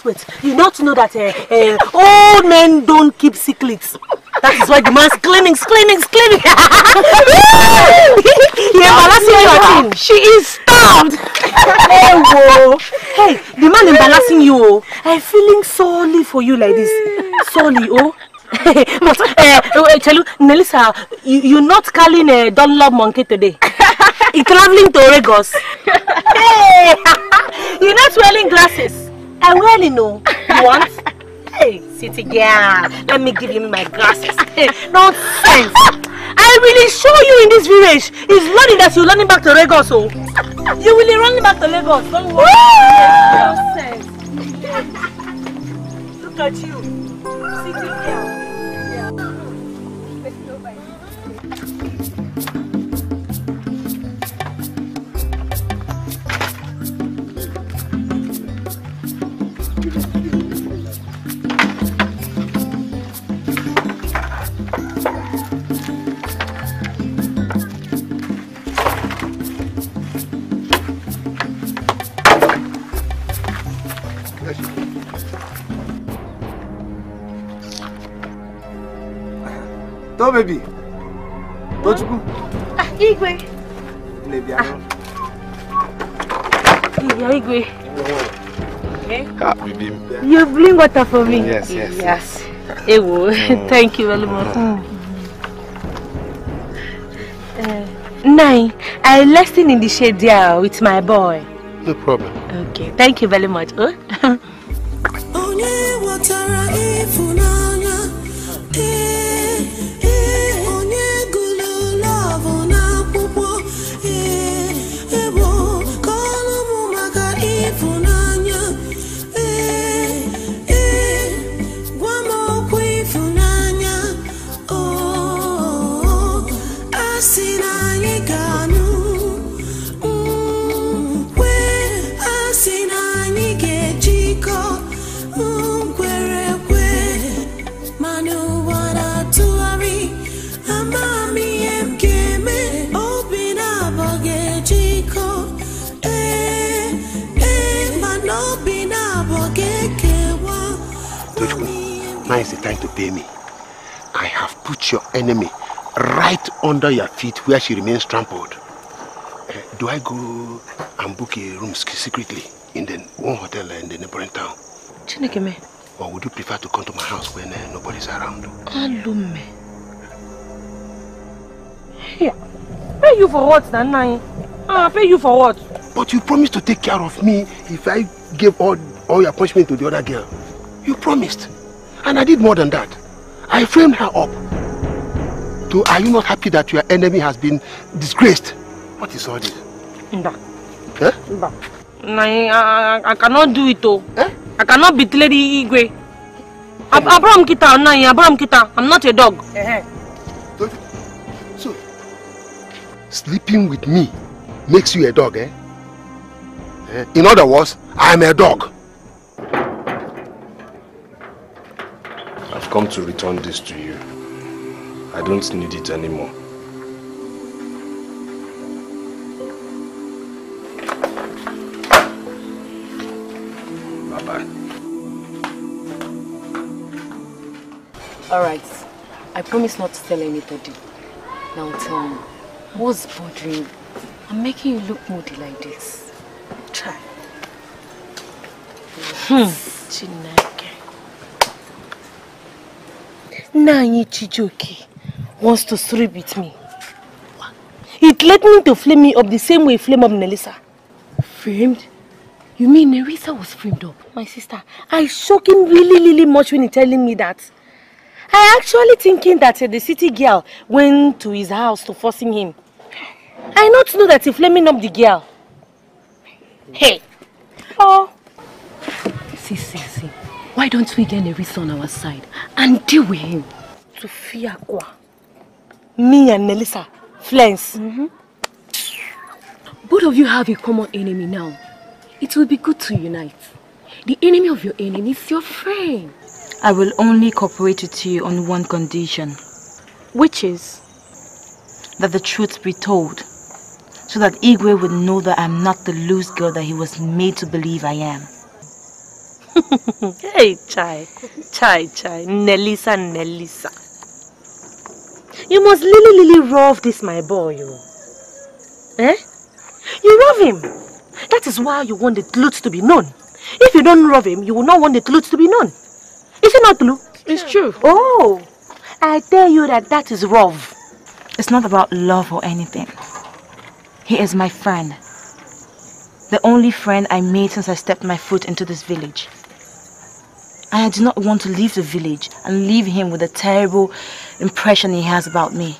Wait, you not know that uh, uh, old men don't keep secrets. That is why the man's claiming, claiming, claiming. he embarrassing your thing. She is stopped. hey, whoa. Hey, the man embarrassing you. Oh. I'm feeling sorry for you like this. Sorry, oh. but, uh, uh, tell you, Nelisa, you, you're not calling a Dunlop monkey today. You're traveling to Lagos. hey, you're not wearing glasses. I'm wearing no. You want? Hey, city girl, let me give you my glasses. Nonsense. I will show you in this village. It's learning that you're running back to Lagos, oh. You will be running back to Lagos. Don't worry. Nonsense. Look at you, city girl. Tọ́ bèbí. Tójúkú. Ah, Igwe. Ilé bí àná. Yeah, Igwe. Ah, bèbí. You bring water for me? Yes, yes, Yes. Ewo, thank you very much. Mm. Uh, Nine, I listen in the shade there with my boy. No problem. Okay, thank you very much. Oh? now is the time to pay me. I have put your enemy right under your feet where she remains trampled. Eh, do I go and book a room secretly in the one hotel in the neighboring town? Chinekeme, Or would you prefer to come to my house when uh, nobody's around? Alume. Here, pay you for what, Nana? Ah, pay you for what? But you promised to take care of me if I gave all, all your punishment to the other girl. You promised. And I did more than that. I framed her up. So are you not happy that your enemy has been disgraced? What is all this? Nda. Eh? Nda. Nah, I, I, I cannot do it, oh. Eh? I cannot beat Lady Igwe. Ab Abraham Kita, nah, Abraham Kita. I'm not a dog. Eh. So, sleeping with me makes you a dog, eh? Eh? In other words, I'm a dog. I've come to return this to you. I don't need it anymore. Bye-bye. Alright. I promise not to tell anybody. Now tell me, what's bothering you? I'm making you look moody like this. Try. Hmm. Nanyi Chijioke wants to sleep with me. It led me to flame me up the same way flame up Nelisa. Framed? You mean Nerissa was framed up? My sister, I shock him really, really much when he telling me that. I actually thinking that uh, the city girl went to his house to forcing him. I not know that he flaming up the girl. Hey. Oh. See, see, see. Why don't we get Nerissa on our side and deal with him? To Fiakwa. Me and Nelisa, friends. Mm-hmm. Both of you have a common enemy now. It will be good to unite. The enemy of your enemy is your friend. I will only cooperate with you on one condition. Which is? That the truth be told. So that Igwe would know that I'm not the loose girl that he was made to believe I am. Hey, Chai. Chai, Chai. Nelisa, Nelisa. You must lily lily love this, my boy. You. Eh? You love him. That is why you want the truth to be known. If you don't love him, you will not want the truth to be known. Is it not true? It's true. Oh, I tell you that that is love. It's not about love or anything. He is my friend. The only friend I made since I stepped my foot into this village. I do not want to leave the village and leave him with a terrible impression he has about me.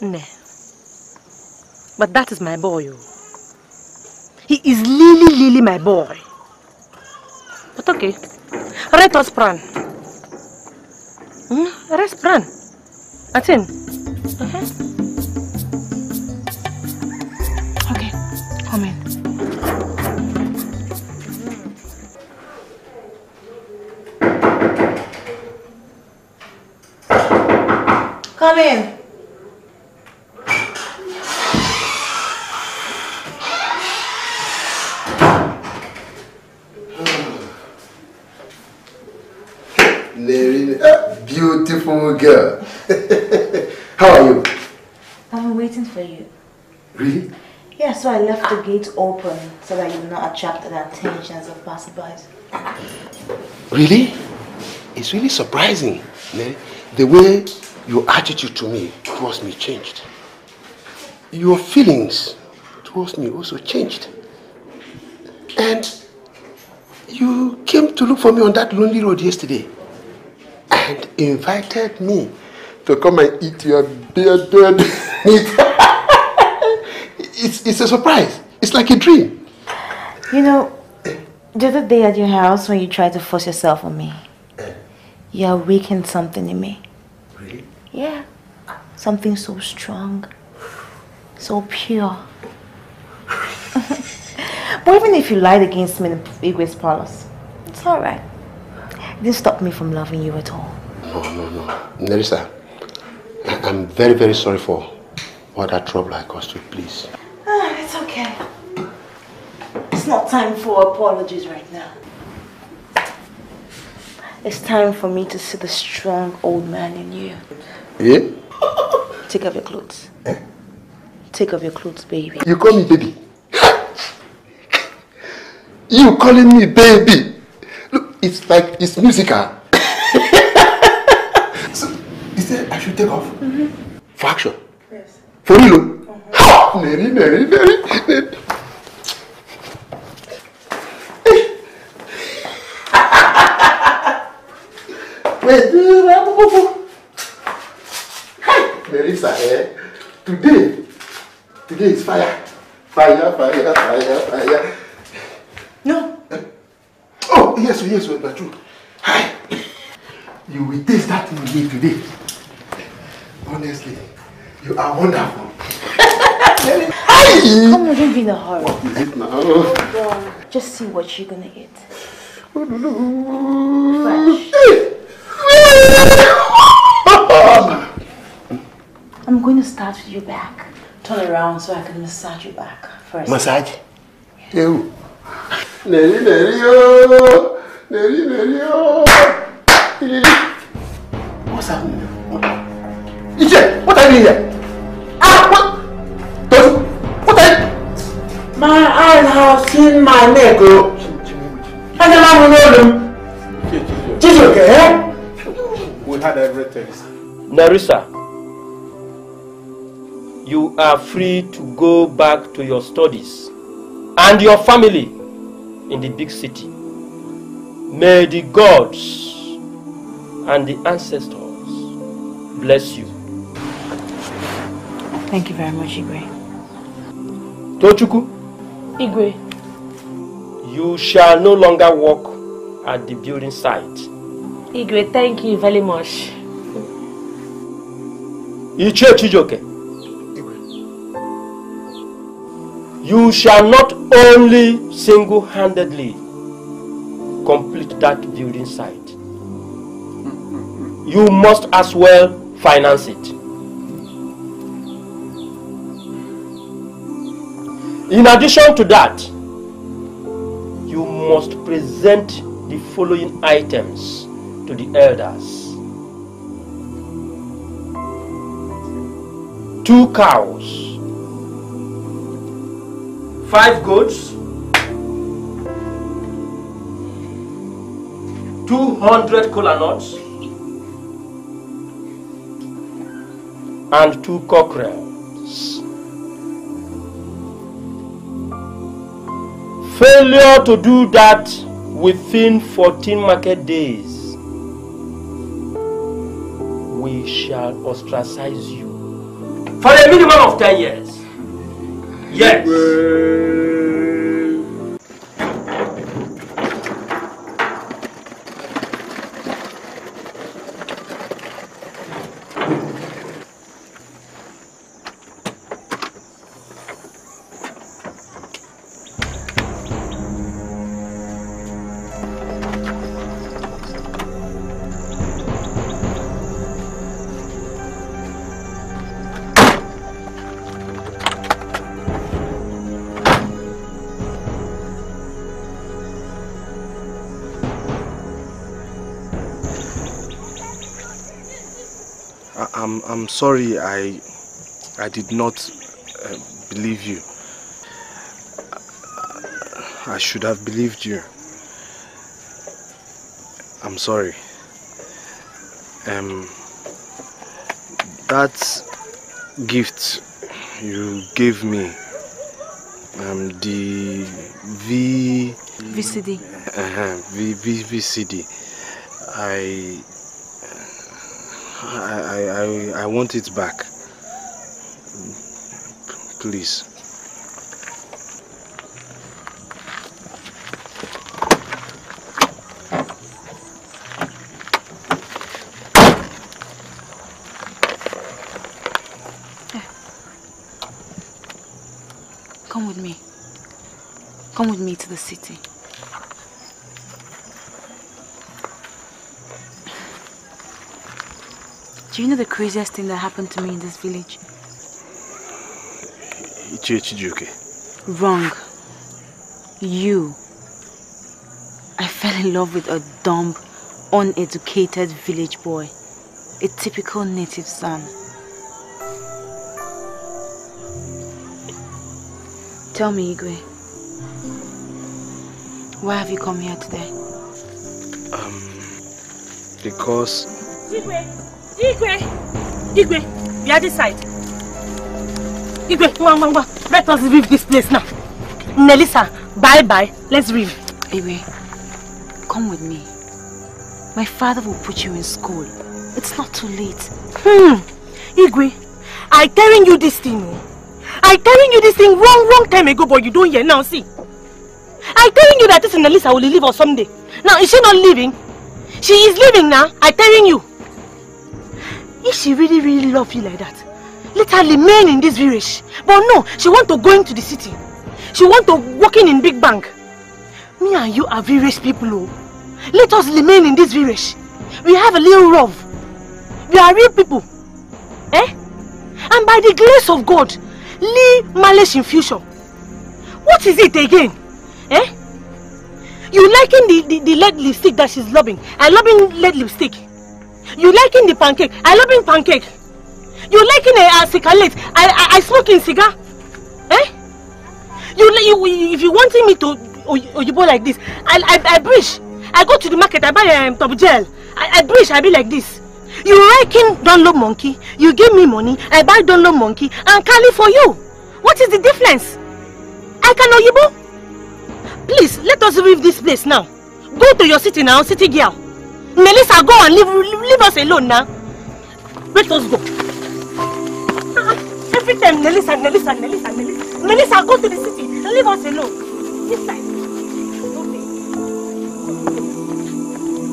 Nah. But that is my boy. oh. He is Lily Lily, my boy. But okay. Let us plan. Hmm? Let's plan. Atin. Uh-huh. Okay, Come in. Ah, beautiful girl. How are you? I'm waiting for you. Really? Yeah, so I left the gate open so that you not attract the attentions of passerbys. Really? It's really surprising, Neri. The way your attitude to me towards me changed. Your feelings towards me also changed. And you came to look for me on that lonely road yesterday and invited me to come and eat your bearded meat. it's, it's a surprise. It's like a dream. You know, the other day at your house when you tried to force yourself on me, eh. you awakened something in me. Yeah. Something so strong, so pure. but even if you lied against me in Igwe's palace, it's alright. It didn't stop me from loving you at all. No, no, no. Nerissa, I'm very, very sorry for all that trouble I caused you, please. Ah, it's okay. It's not time for apologies right now. It's time for me to see the strong old man in you. Yeah? Take off your clothes. Take off your clothes, baby. You call me baby. You calling me baby. Look, it's like it's musical. so, you said I should take off? For action? Yes. For real? Ha! Neri, Neri, Neri, Neri. Wait, Nerissa, eh? Today, today is fire. Fire, fire, fire, fire. No. Oh, yes, oh, yes, oh, but true. Hi. You will taste that in me today. Honestly, you are wonderful. Hi. Come on, don't be in a hurry. What is it now? On. Just see what you're gonna eat. Fresh. I'm going to start with your back. Turn around so I can massage your back first. Massage? Ew. Neri, Neri, oh. Neri, Neri, oh. What's happening? Ije, what are you doing here? Ah, what? Tosu, what are you? My eyes have seen my neck, oh. Man will know them. Chizuke, eh? We had everything. Narissa, you are free to go back to your studies and your family in the big city. May the gods and the ancestors bless you. Thank you very much, Igwe. Tochukwu, Igwe. you shall no longer work at the building site. Igwe, thank you very much. Ichie Chijoke, you shall not only single-handedly complete that building site, you must as well finance it. In addition to that, you must present the following items to the elders. Two cows, five goats, 200 cola nuts, and two cockerels. Failure to do that within 14 market days, we shall ostracize you for a minimum of 10 years. Yes. I'm I'm sorry. I I did not uh, believe you. I, should have believed you. I'm sorry. Um, that gift you gave me, um, the V VCD. uh, v, v, VCD, I I, I, I, want it back. Please. Come with me. Come with me to the city. Do you know the craziest thing that happened to me in this village? Ichie Chijioke. Wrong. You. I fell in love with a dumb, uneducated village boy. A typical native son. Tell me, Igwe. Why have you come here today? Um, because Igwe! Igwe! Igwe! Be this side. Igwe, ngwa, ngwa, ngwa. Let us leave this place now. Nelisa, bye bye. Let's leave. Igwe, come with me. My father will put you in school. It's not too late. Hmm. Igwe, I telling you this thing. I telling you this thing wrong, wrong time ago, but you don't hear now. See, I telling you that this Nelisa will leave us someday. Now, is she not leaving? She is leaving now. I telling you. If she really, really love you like that, let her remain in this village. But no, she want to go into the city. She want to work in big bank. Me and you are village people, oh. Let us remain in this village. We have a little love. We are real people. Eh? And by the grace of God, leave malice in future. What is it again? Eh? You liking the, the, the lead lipstick that she's loving. I loving lead lipstick. You liking the pancake. I loving pancake. You liking a, a cigarette. I, I, I smoking cigar. Eh? You, you if you wanting me to Oy- oyibo like this, I, I, I breach. I go to the market, I buy um, top gel. I, I breach, I be like this. You liking Dunlop monkey, you give me money, I buy Dunlop monkey and carry for you. What is the difference? I can oyibo. Please, let us leave this place now. Go to your city now, city girl. Melissa, go and leave, leave, us alone now. Let us go. Every time, Melissa, Melissa, Melissa, Melissa. Melissa, go to the city and leave us alone. This side.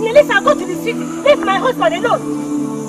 Melissa, go to the city. Leave my husband alone.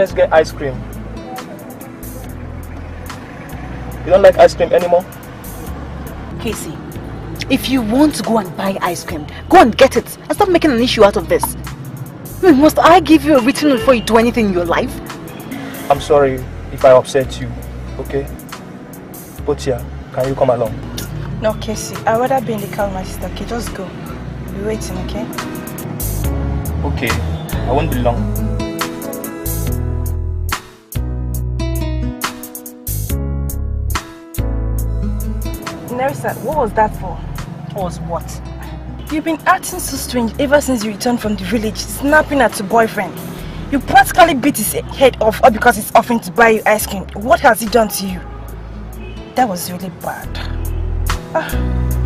Let's get ice cream. You don't like ice cream anymore? Casey, if you want to go and buy ice cream, go and get it and stop making an issue out of this. I mean, Must I give you a written before you do anything in your life? I'm sorry if I upset you, okay? Potia, can you come along? No, Casey, I'd rather be in the car with my sister. Okay, just go. I'll be waiting, okay? Okay, I won't be long. What was that for? Was what? You've been acting so strange ever since you returned from the village, snapping at your boyfriend. You practically beat his head off all because he's offering to buy you ice cream. What has he done to you? That was really bad. Ah.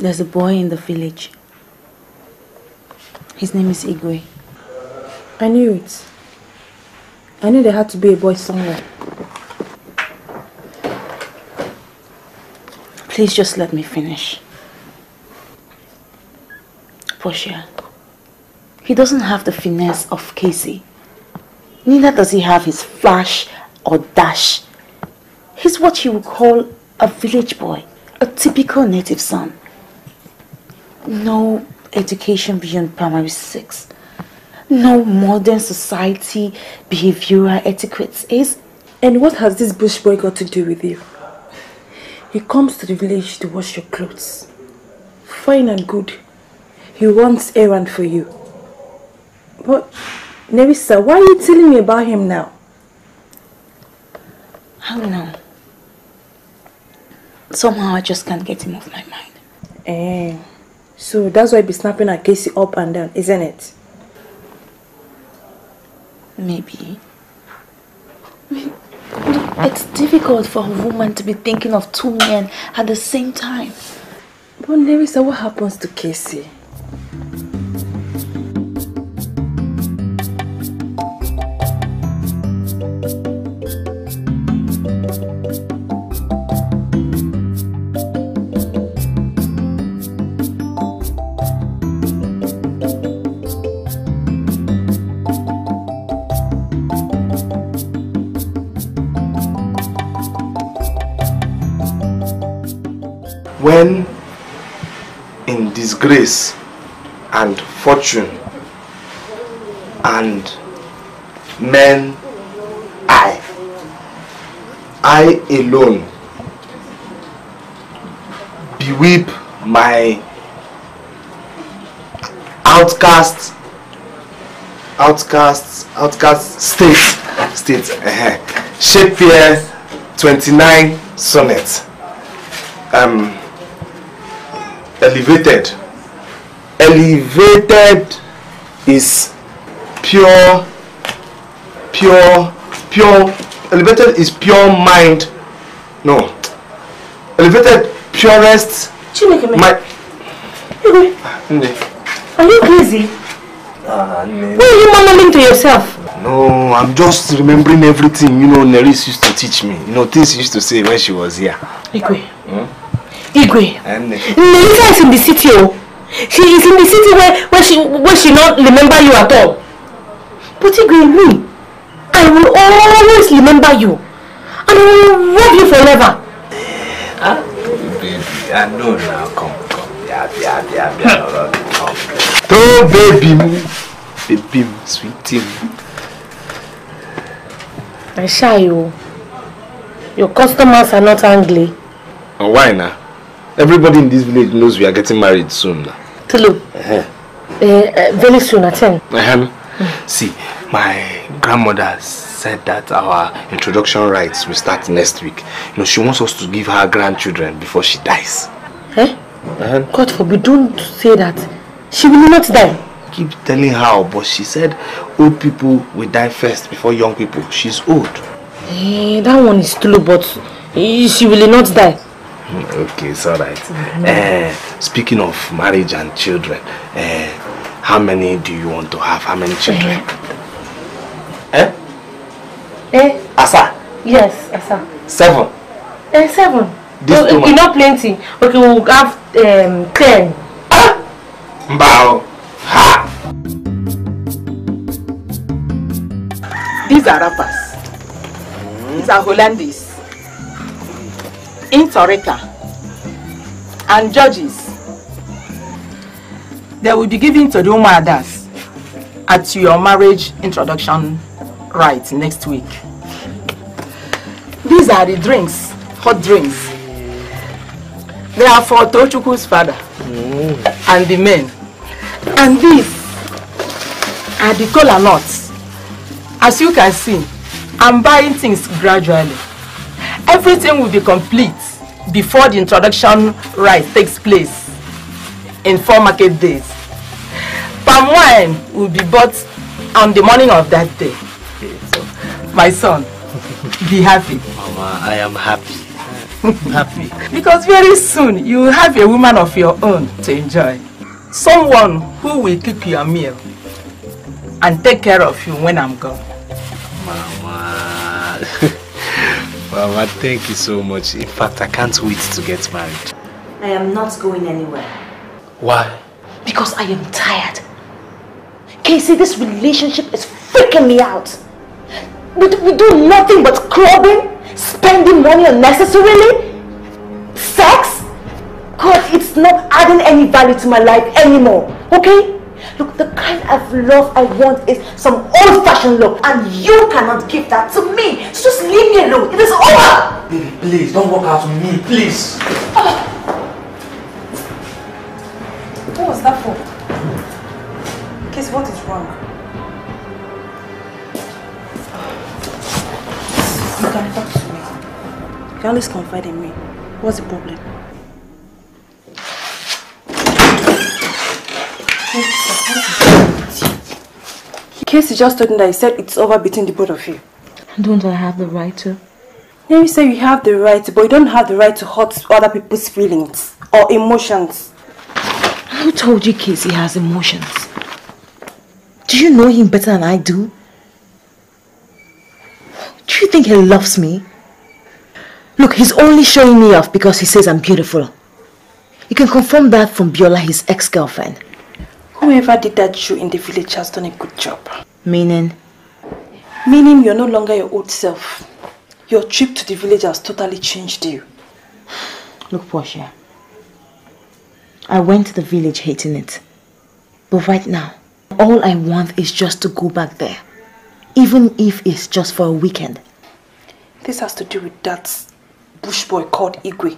There's a boy in the village. His name is Igwe. I knew it. I knew there had to be a boy somewhere. Please just let me finish. Portia, he doesn't have the finesse of Casey. Neither does he have his flash or dash. He's what you would call a village boy, a typical native son. No education beyond primary six. No modern society behavioral etiquette is. And what has this bush boy got to do with you? He comes to the village to wash your clothes. Fine and good. He wants errand for you. But, Nerissa, why are you telling me about him now? I don't know. Somehow I just can't get him off my mind. Eh. So that's why I be snapping at Casey up and down, isn't it? Maybe. I mean, it's difficult for a woman to be thinking of two men at the same time. But Nerissa, what happens to Casey? In disgrace and fortune and men I I alone beweep my outcast outcast outcast state state uh, Shakespeare 29 sonnet um elevated elevated is pure pure pure elevated is pure mind no elevated purest my Nne. Are you crazy? Ah, Nne. Why are you murmuring to yourself? No, I'm just remembering everything, you know, Neris used to teach me. You know, things she used to say when she was here. Igwe. Hmm? Igwe. And Melissa is in the city, oh. She is in the city where, where she where she not remember you at all. But Igwe, me, I will always remember you. And I will love you forever. Ah, baby, I know now. Come, come. Yeah, yeah, yeah, yeah. Come. Oh, baby. Baby, sweetie. I shy you. Your customers are not angry. Oh, why now? Everybody in this village knows we are getting married soon now. Tulu, uh, uh, very soon at 10. Um, see, my grandmother said that our introduction rites will start next week. You know, she wants us to give her grandchildren before she dies. Eh? Uh-huh. God forbid, don't say that. She will not die. Keep telling her, but she said old people will die first before young people. She's old. Eh, that one is true, but she will not die. Mm, Okay, it's alright. Uh, speaking of marriage and children, uh, how many do you want to have? How many children? Eh? Eh? Asa. Yes, Asa. Seven. Eh, seven. This no, you know plenty. Okay, we'll have um, ten. Mbao. These are rappers. These are Hollandis. Intoreka. And judges. They will be given to the Umadas at your marriage introduction right next week. These are the drinks, hot drinks. They are for Tochuku's father and the men. And these are the cola nuts. As you can see, I'm buying things gradually. Everything will be complete before the introduction rite takes place in four market days. Palm wine will be bought on the morning of that day. So, my son, be happy. Mama, I am happy. happy. Because very soon you will have a woman of your own to enjoy. Someone who will cook your meal and take care of you when I'm gone. Mama. Mama, thank you so much. In fact, I can't wait to get married. I am not going anywhere. Why? Because I am tired. Casey, this relationship is freaking me out. We, do- we do nothing but clubbing, spending money unnecessarily, sex. God, it's not adding any value to my life anymore, okay? Look, the kind of love I want is some old-fashioned love, and you cannot give that to me. So just leave me alone. It is over. Baby, please, don't walk out on me, please. What was that for? Casey, what is wrong? You can talk to me. You can always confide in me. What's the problem? Casey just told me that he said it's over between the both of you. Don't I have the right to? Then you say you have the right, but you don't have the right to hurt other people's feelings or emotions. Who told you Casey has emotions? Do you know him better than I do? Do you think he loves me? Look, he's only showing me off because he says I'm beautiful. You can confirm that from Biola, his ex-girlfriend. Whoever did that show in the village has done a good job. Meaning? Meaning you're no longer your old self. Your trip to the village has totally changed you. Look, Portia. I went to the village hating it. But right now, all I want is just to go back there. Even if it's just for a weekend. This has to do with that bush boy called Igwe.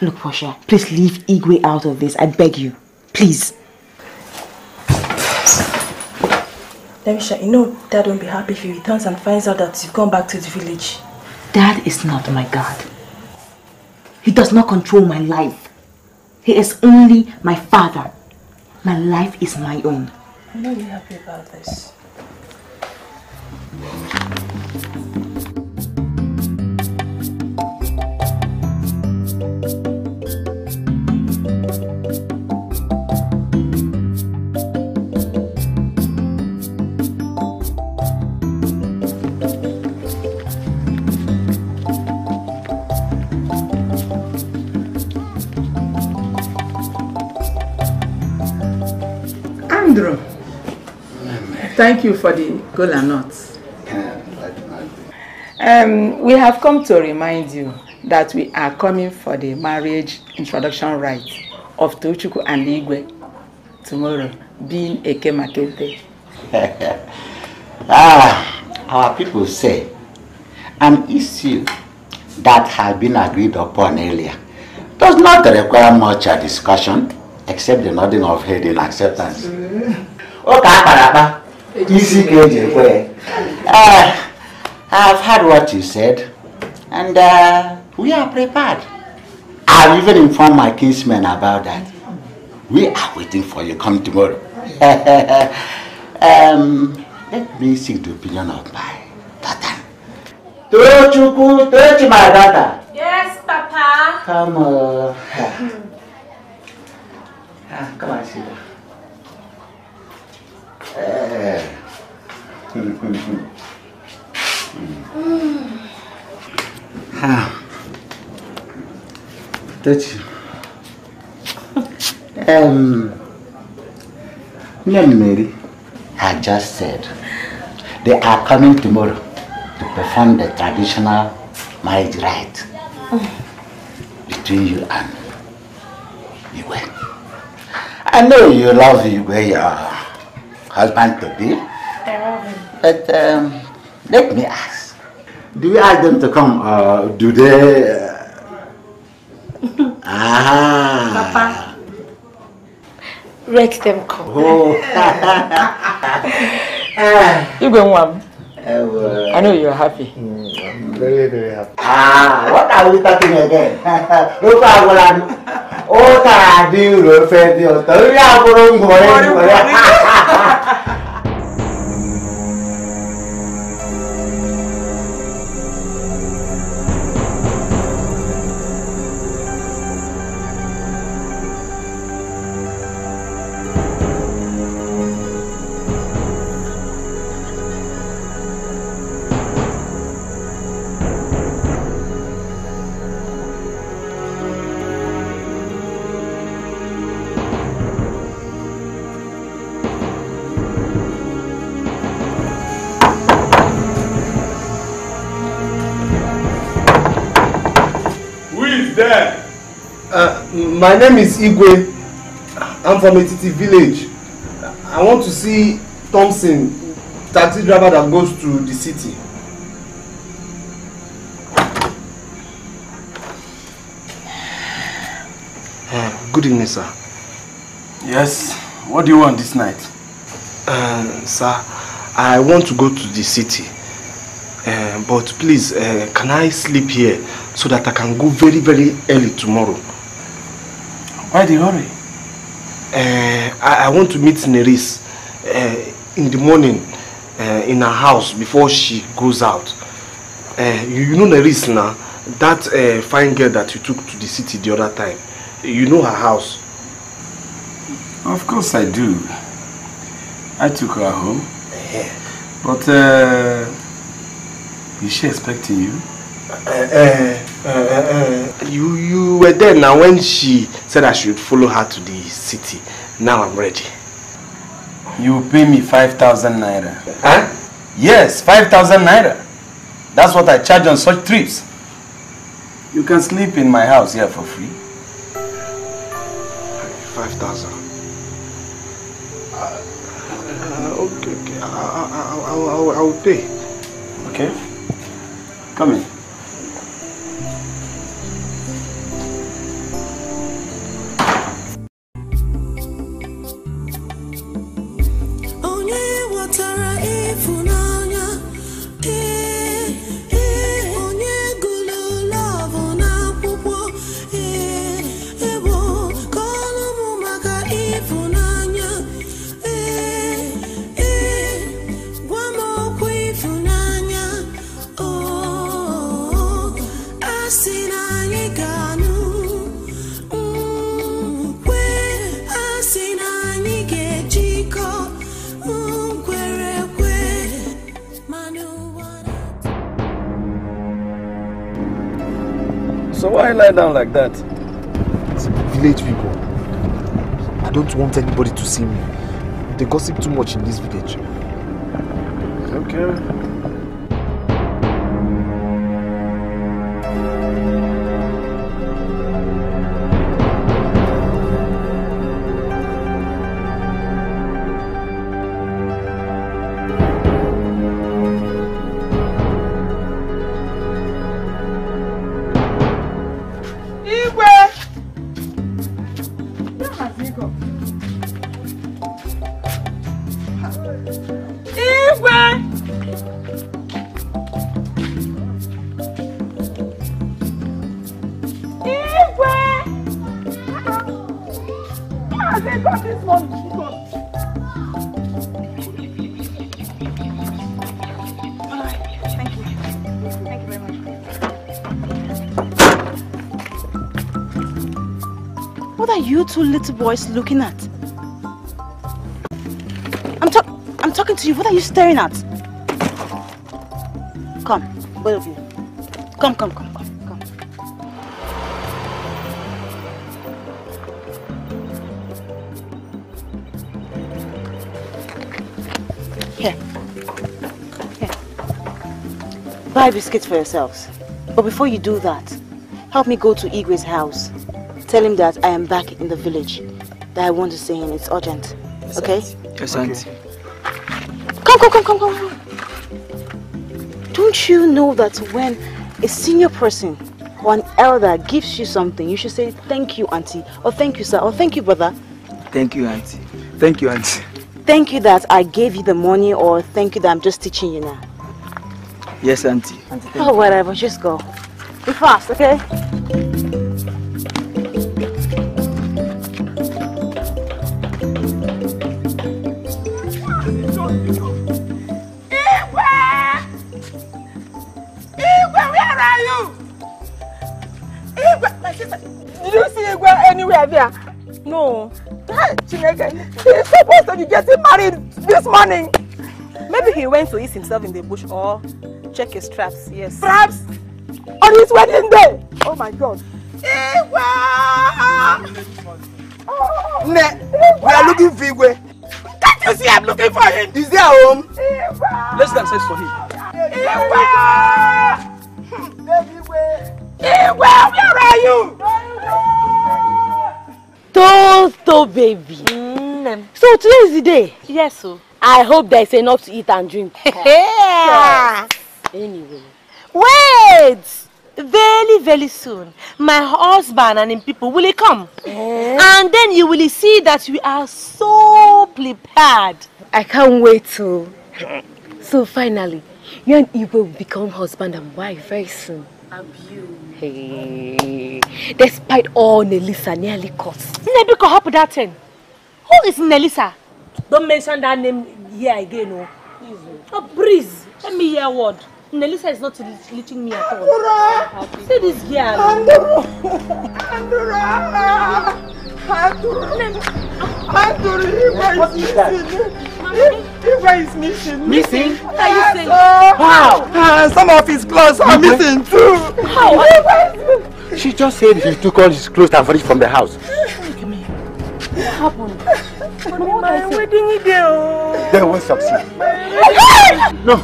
Look, Portia, please leave Igwe out of this. I beg you. Please. Show you know dad won't be happy if he returns and finds out that you've gone back to the village. Dad is not my God. He does not control my life. He is only my father. My life is my own. I'm not really happy about this. Thank you for the cola nuts. Um, we have come to remind you that we are coming for the marriage introduction rite of Tochukwu and Igwe tomorrow, being Eke Makete. ah, our people say an issue that had been agreed upon earlier does not require much discussion except the nodding of head in acceptance. Ụka akpara akpa, isi ka eji ekwe. Ah, I've heard what you said and uh, we are prepared. I've even informed my kinsmen about that. We are waiting for you come tomorrow. um, let me seek the opinion of my daughter. Tochukwu, Tochi, my daughter. Yes, Papa. Come on. Ah, come on, sit down. Ah. Touch. Um, Mary had just said they are coming tomorrow to perform the traditional marriage rite between you and Igwe. I know you love Igwe, your husband to be, but um, let me ask. Do you ask them to come or do they... Uh, ah. Papa. Let them come. Oh. Igwe Nwam, I know you're happy. very, very happy. Ah, what are we talking again? Look at what I'm. Oh, I do, Rufus. You're telling me I'm going to my name is Igwe. I'm from Etiti village. I want to see Thompson, taxi driver that goes to the city. Uh, good evening, sir. Yes. What do you want this night? Uh, sir, I want to go to the city. Uh, but please, uh, can I sleep here so that I can go very, very early tomorrow? Why the hurry? Uh, I, I want to meet Neris uh, in the morning uh, in her house before she goes out. Uh, you, you know Neris now, that uh, fine girl that you took to the city the other time. You know her house. Of course I do. I took her home. But uh, is she expecting you? Uh, uh, you, you were there now when she said I should follow her to the city. Now I'm ready. You pay me 5,000 naira. Huh? Yes, 5,000 naira. That's what I charge on such trips. You can sleep in my house here for free. 5,000. Uh, okay, okay. I, I, I, I, I, I will pay. Okay. Come in. That? Village people. I don't want anybody to see me. They gossip too much in this village. Okay. boys looking at? I'm, talk I'm talking to you. What are you staring at? Come, both of you. Come, come, come, come. Here. Here. Buy biscuits for yourselves. But before you do that, help me go to Igwe's house. Tell him that I am back in the village. That I want to see him. It's urgent. okay? Yes, auntie. Come, come, come, come, come, come. Don't you know that when a senior person or an elder gives you something, you should say thank you, auntie, or thank you, sir, or thank you, brother. Thank you, auntie. Thank you, auntie. Thank you that I gave you the money, or thank you that I'm just teaching you now. Yes, auntie. Oh, whatever, just go. Be fast, okay? Morning. Maybe he went to ease himself in the bush or check his traps, yes. Traps? On his wedding day? Oh my God. Igwe! Oh. Ne, we are looking for Igwe. Can't you see I'm looking for him? Is he at home? Igwe! Let's go search for him. Igwe! Igwe, where are you? Toto oh baby. Mm-hmm. So today is the day? Yes, so. I hope there is enough to eat and drink. Yeah. Anyway. Wait! Very, very soon, my husband and him people will come. Eh? And then you will see that we are so prepared. I can't wait to. So finally, you and Igwe will become husband and wife very soon. Hey, despite all Nelisa nearly cost. Nebiko, help that thing. Who is Nelisa? Don't mention that name here again, oh. Oh, breeze. Let me hear a word. Nelisa is not leeching me at all. See this girl. Andura! Andura! Andura, Igwe is missing. Igwe is missing. Missing? What are you saying? How? Uh, some of his clothes are missing too. How? Igwe is missing. She just said he took all his clothes and furniture from the house. What happened? My wedding day. They won't succeed. No,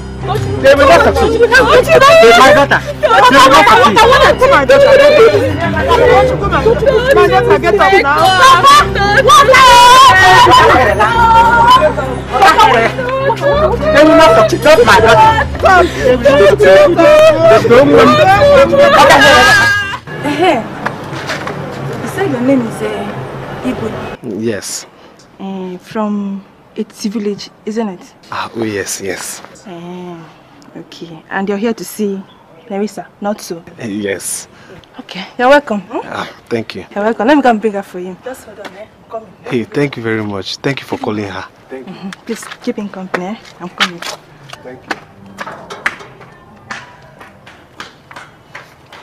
they will not succeed. My daughter, they will not succeed. My daughter, my daughter, get up now. They will not succeed. Not my daughter. There's no one. Hey, you said your name is uh, Igwe. Yes. Uh, from its village, isn't it? Ah, oh, yes, yes. Uh, okay, and you're here to see Nerissa, not so. Eh, Yes. Okay, you're welcome. Hmm? Ah, thank you. You're welcome. Let me come bring her for you. Just hold on, eh? I'm coming. Hey, thank you very much. Thank you for calling her. Mhm. Please keep in company, eh? I'm coming. Thank you.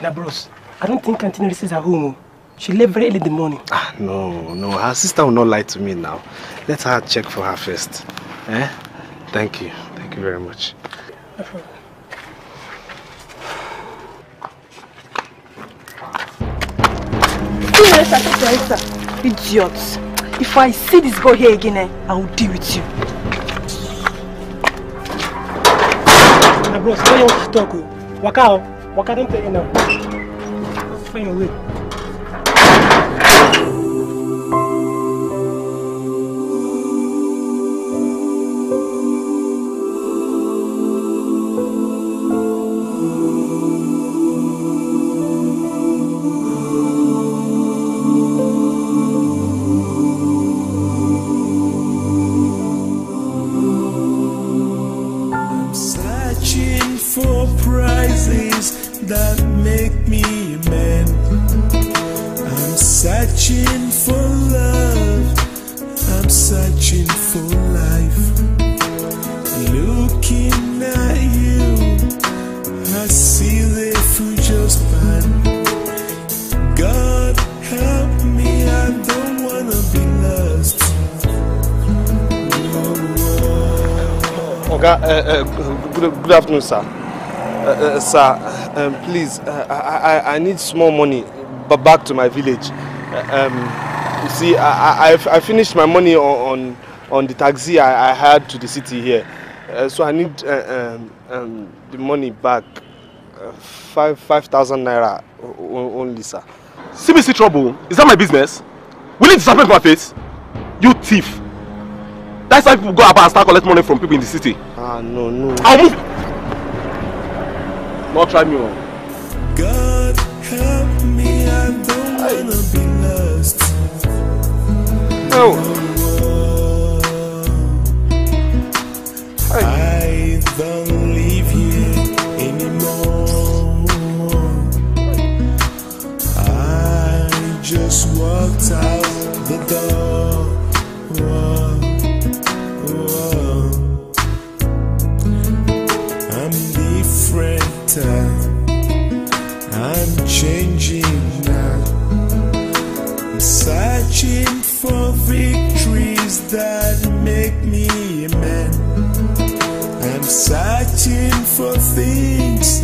Now, bros, I don't think Auntie Nerissa is at home. She left very early in the morning. Ah, no, no. Her sister will not lie to me now. Let her check for her first. Eh? Thank you. Thank you very much. Take Nerissa. Idiots. If I see this girl here again, eh, I will deal with you. Now, bros, why you want to talk? Waka. Waka, don't tell you now. Find your way. Afternoon, sir. Uh, uh, sir, um, please, uh, I, I, I need small money, but back to my village. Uh, um, you see, I, I, I finished my money on, on, on the taxi I, I hired to the city here. Uh, so I need uh, um, um, the money back. Uh, five five thousand naira only, sir. CBC trouble. Is that my business? Will it disappoint my face? You thief. That's why people go about and start collect money from people in the city. Ah, no, no. I'll move. Try. God help me, I don't wanna be lost. Oh. I don't live here anymore. I just walked out the door. That make me a man. I'm searching for things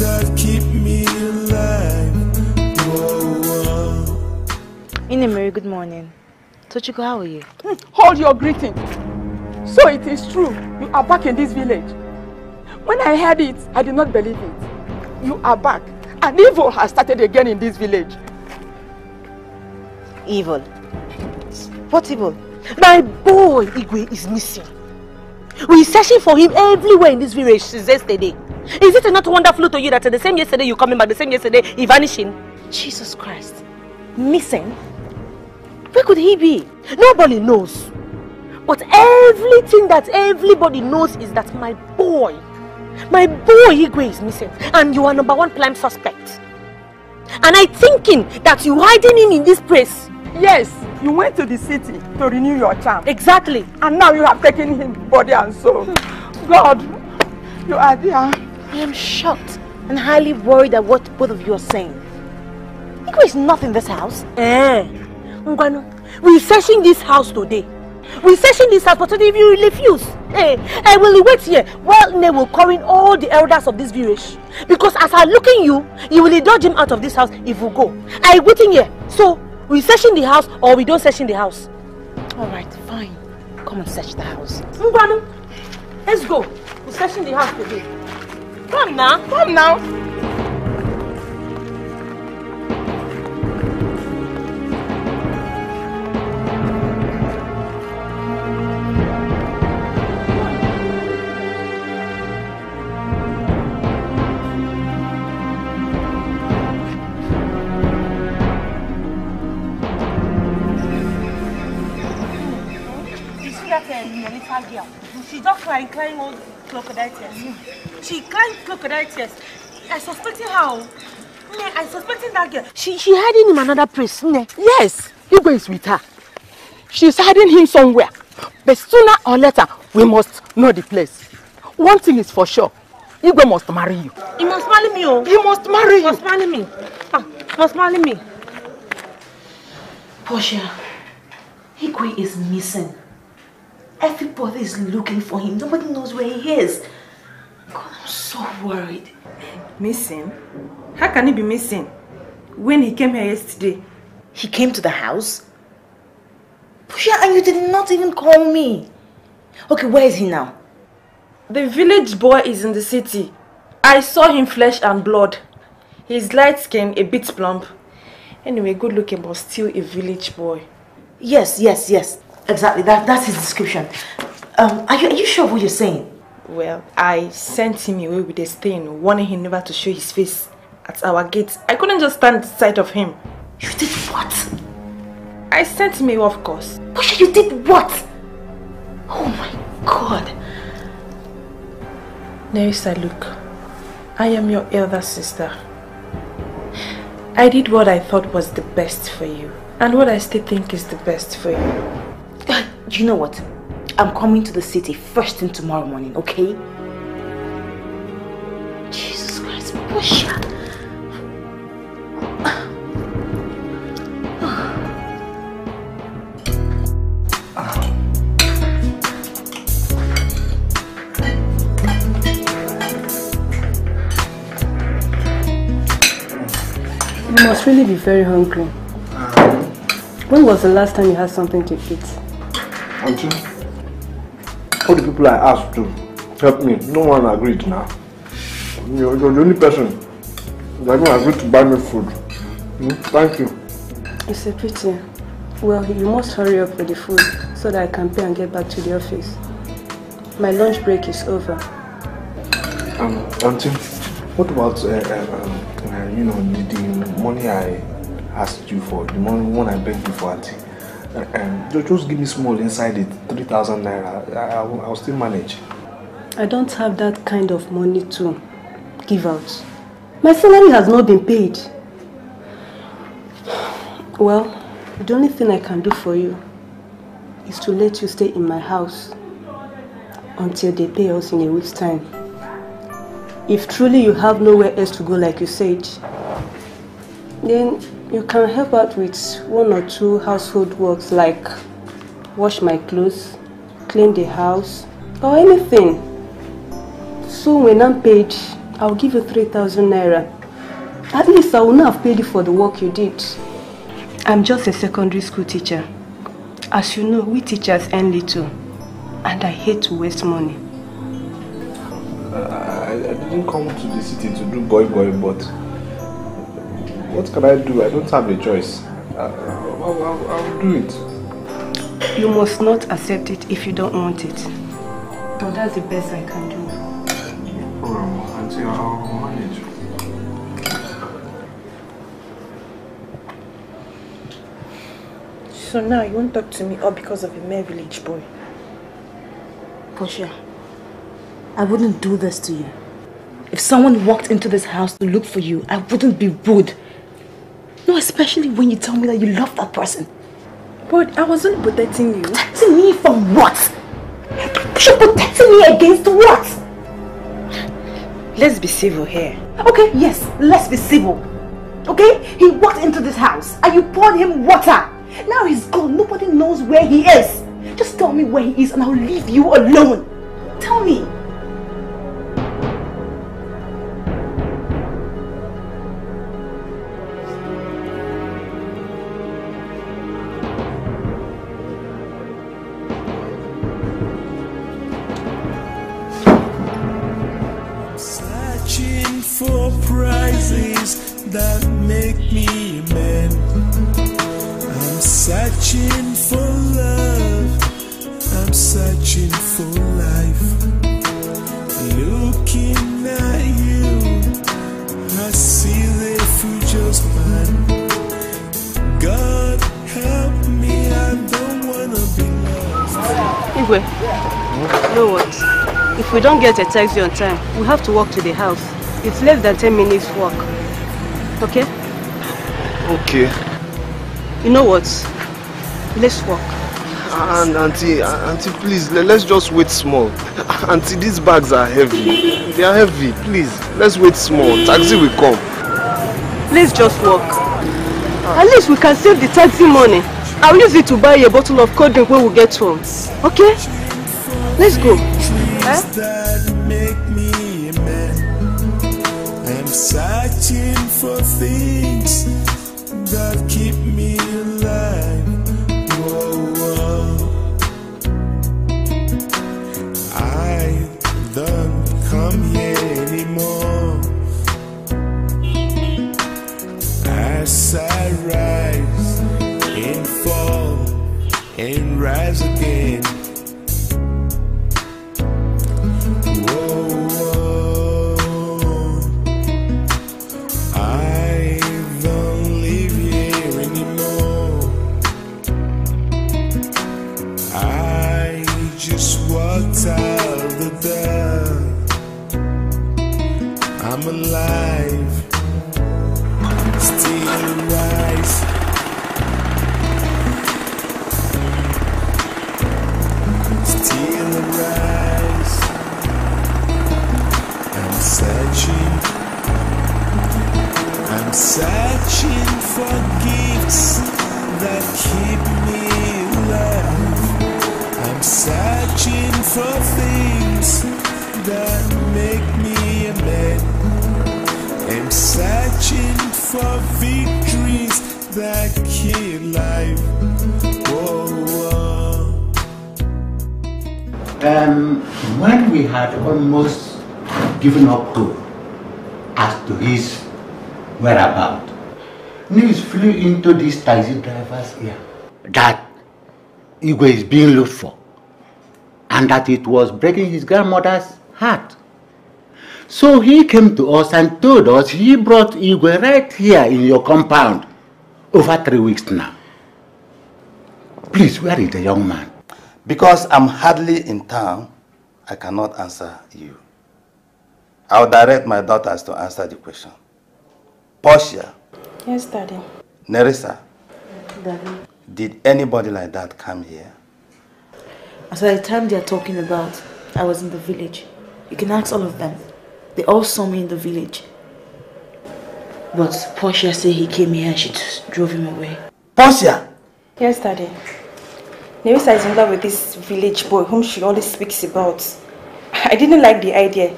that keep me alive. Whoa, whoa. Inemere, good morning. Tochukwu, how are you? Hmm, hold your greeting. So it is true. You are back in this village. When I heard it, I did not believe it. You are back. And evil has started again in this village. Evil. What evil? My boy Igwe is missing. We're searching for him everywhere in this village since yesterday. Is it not wonderful to you that the same yesterday you coming back, the same yesterday he vanishing? Jesus Christ. Missing? Where could he be? Nobody knows. But everything that everybody knows is that my boy, my boy Igwe is missing. And you are number one prime suspect. And I'm thinking that you hiding him in this place. Yes, you went to the city to renew your charm. Exactly. And now you have taken him body and soul. God, you are there. I am shocked and highly worried at what both of you are saying. Igwe is not in this house. Eh. Ngwanu, we're searching this house today. We're searching this house, but if you refuse, eh, I will wait here while they will call in all the elders of this village. Because as I look in you, you will dodge him out of this house if we go. I waiting here. So, we searching the house or we don't search in the house. Alright, fine. Come and search the house. Ngwanu, let's go. We're searching the house today. Come now. Come now. She just crying, crying all crocodile tears. She crying crocodile tears. I suspecting her. oh. I suspecting that girl. She she hiding him another place. Ne? Yes, Igwe is with her. She's hiding him somewhere. But sooner or later, we must know the place. One thing is for sure. Igwe must marry you. He must marry me, oh. He must marry you. Must marry me. Ah, must marry me. Portia, Igwe is missing. Everybody is looking for him. Nobody knows where he is. God, I'm so worried. Missing? How can he be missing? When he came here yesterday. He came to the house? Portia, and you did not even call me. Okay, where is he now? The village boy is in the city. I saw him flesh and blood. His light skin, a bit plump. Anyway, good looking, but still a village boy. Yes, yes, yes. Exactly. That that's his description. Um, are you are you sure of what you're saying? Well, I sent him away with a stain, warning him never to show his face at our gate. I couldn't just stand the sight of him. You did what? I sent him away, of course. Portia, you did what? Oh my god. Nerissa, look. I am your elder sister. I did what I thought was the best for you. And what I still think is the best for you. You know what? I'm coming to the city first thing tomorrow morning, okay? Jesus Christ, Portia. You must really be very hungry. When was the last time you had something to eat? Auntie, all the people I asked to help me, no one agreed now. You're, you're the only person that even agreed to buy me food. Hmm? Thank you. It's a pity. Well, you must hurry up with the food so that I can pay and get back to the office. My lunch break is over. Um, Auntie, what about, uh, uh, um, uh, you know, the, the money I asked you for, the money one I begged you for, Auntie? Um, just give me small inside it, 3,000 naira. I, I, I will still manage. I don't have that kind of money to give out. My salary has not been paid. Well, the only thing I can do for you is to let you stay in my house until they pay us in a week's time. If truly you have nowhere else to go like you said, then you can help out with one or two household works like wash my clothes, clean the house, or anything. So when I'm paid, I'll give you 3,000 naira. At least I will not have paid you for the work you did. I'm just a secondary school teacher. As you know, we teachers earn little. And I hate to waste money. Uh, I, I didn't come to the city to do boy boy, but what can I do? I don't have a choice. I, I'll, I'll, I'll do it. You must not accept it if you don't want it. But that's the best I can do. Um, Auntie, I'll manage. So now you won't talk to me all because of a mere village boy. Portia, I wouldn't do this to you. If someone walked into this house to look for you, I wouldn't be rude. No, especially when you tell me that you love that person. But I wasn't protecting you. Protecting me from what? You're protecting me against what? Let's be civil here. Okay, yes, let's be civil. Okay? He walked into this house and you poured him water. Now he's gone. Nobody knows where he is. Just tell me where he is and I'll leave you alone. Tell me. Searching life. Looking at you, I see the future's mine. God help me, I don't wanna be lost. Igwe, you know what? If we don't get a taxi on time, we have to walk to the house. It's less than 10 minutes walk. Okay? Okay. You know what? Let's walk. And auntie, auntie, please, let's just wait small. Auntie, these bags are heavy. They are heavy. Please, let's wait small. Taxi will come. Let's just walk. At least we can save the taxi money. I'll use it to buy a bottle of cold drink when we get home. Okay? Let's go. Eh? Rise and fall and rise again. Flew into this taxi driver's ear that Igwe is being looked for and that it was breaking his grandmother's heart. So he came to us and told us he brought Igwe right here in your compound over three weeks now. Please, where is the young man? Because I'm hardly in town, I cannot answer you. I'll direct my daughters to answer the question. Portia, Yes, Daddy. Nerissa, Daddy. did anybody like that come here? As at the time they are talking about, I was in the village. You can ask all of them. They all saw me in the village. But Portia said he came here and she just drove him away. Portia! Yes, Daddy. Nerissa is in love with this village boy whom she always speaks about. I didn't like the idea.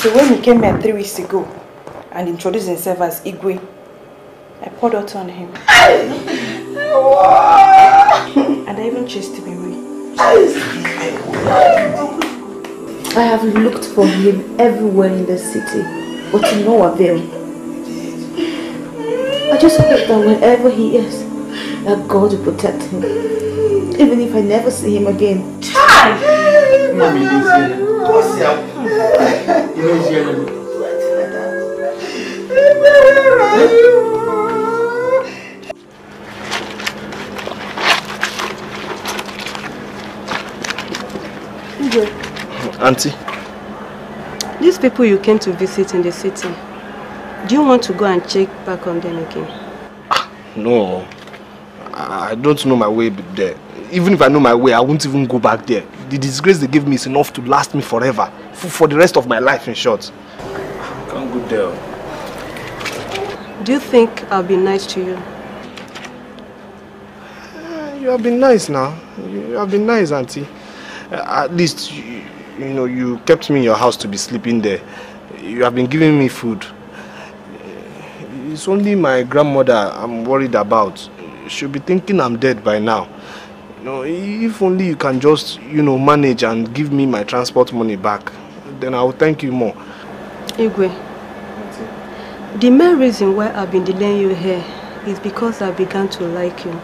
So when he came here three weeks ago and introduced himself as Igwe, I poured out on him. and I even chased him away. I have looked for him everywhere in the city, but to no avail. I just hope that wherever he is, that God will protect him. Even if I never see him again. Mommy, Auntie, These people you came to visit in the city, do you want to go and check back on them again? no. I I don't know my way there. Even if I know my way, I won't even go back there. The disgrace they gave me is enough to last me forever. For, for the rest of my life, in short. Can't go there. Do you think I'll be nice to you? You have been nice now. You have been nice, Auntie. Uh, at least, you, you know, you kept me in your house to be sleeping there. You have been giving me food. It's only my grandmother I'm worried about. She'll be thinking I'm dead by now. You know, if only you can just, you know, manage and give me my transport money back, then I will thank you more. Igwe, the main reason why I've been delaying you here is because I began to like you.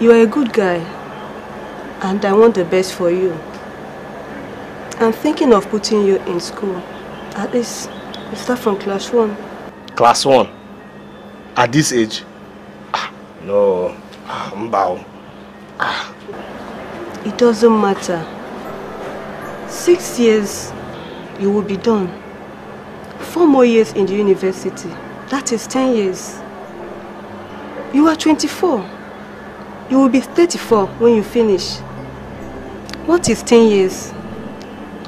You are a good guy, and I want the best for you. I'm thinking of putting you in school. At least, you start from class one. Class 1. At this age? Ah, no. Ah, Mbao. It doesn't matter. Six years, you will be done. Four more years in the university. That is 10 years. You are 24. You will be 34 when you finish. What is 10 years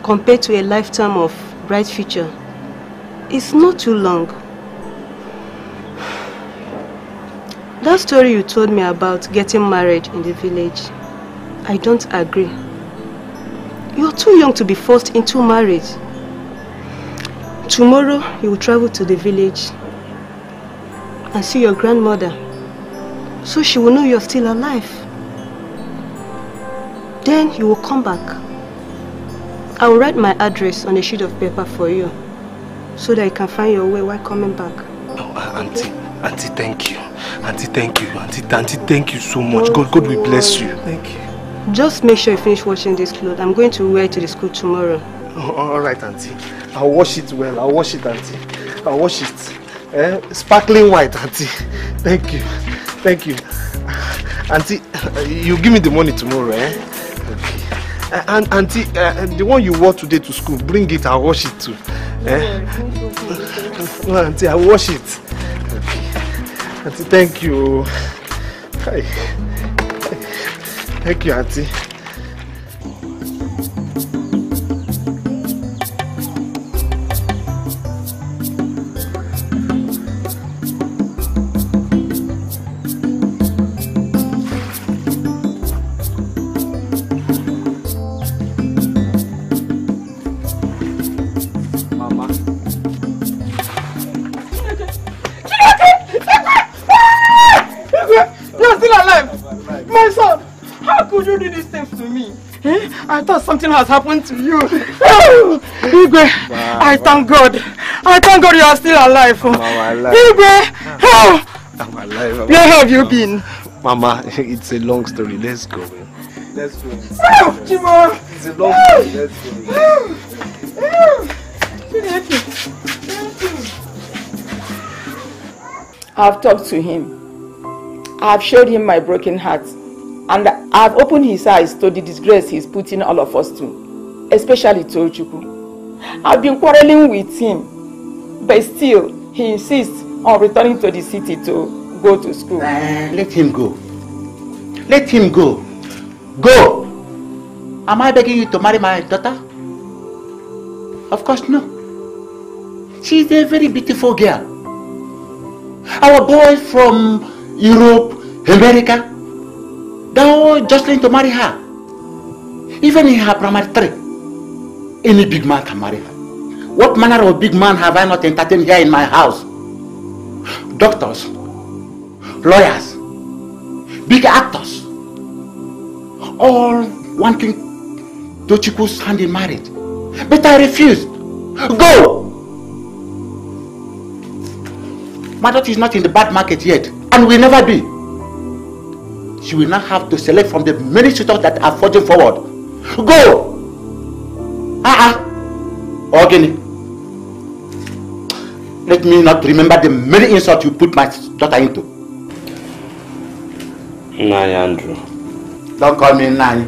compared to a lifetime of bright future? It's not too long. That story you told me about getting married in the village, I don't agree. You're too young to be forced into marriage. Tomorrow, you will travel to the village and see your grandmother so she will know you're still alive. Then you will come back. I will write my address on a sheet of paper for you so that you can find your way while coming back. Oh, Auntie, Auntie, thank you. Auntie, thank you. Auntie, Auntie, thank you so much. God, God will bless you. Thank you. Just make sure you finish washing this clothes. I'm going to wear it to the school tomorrow. Oh, all right, Auntie. I'll wash it well. I'll wash it, Auntie. I'll wash it. Eh? Sparkling white, Auntie. Thank you. Thank you. Auntie, you give me the money tomorrow, eh? Okay. Uh, and Auntie, uh, the one you wore today to school, bring it. I'll wash it too. Eh? No, Auntie, I'll wash it. Okay. Auntie, thank you. Hi. Thank you, Auntie. Has happened to you. Igwe, I thank God. I thank God you are still alive. I'm alive. Igwe, oh, I'm alive. I'm where have you alive. been? Mama, it's a long story. Let's go. Let's go. Oh, Chimo. It's a long story. Let's go. I've talked to him. I've showed him my broken heart. And I've opened his eyes to the disgrace he's putting all of us to, especially Tochukwu. I've been quarreling with him, but still, he insists on returning to the city to go to school. Let him go. Let him go. Go! Am I begging you to marry my daughter? Of course no. She's a very beautiful girl. Our boys from Europe, America, they're all jostling to marry her. Even in her primary three, any big man can marry her. What manner of big man have I not entertained here in my house? Doctors, lawyers, big actors, all wanting Tochukwu's hand in marriage. But I refused. Go! My daughter is not in the bad market yet and will never be. She will now have to select from the many suitors that are forging forward. Go! Ah uh-uh. Ogini. Let me not remember the many insults you put my daughter into. Nanya Andrew. Don't call me Nani.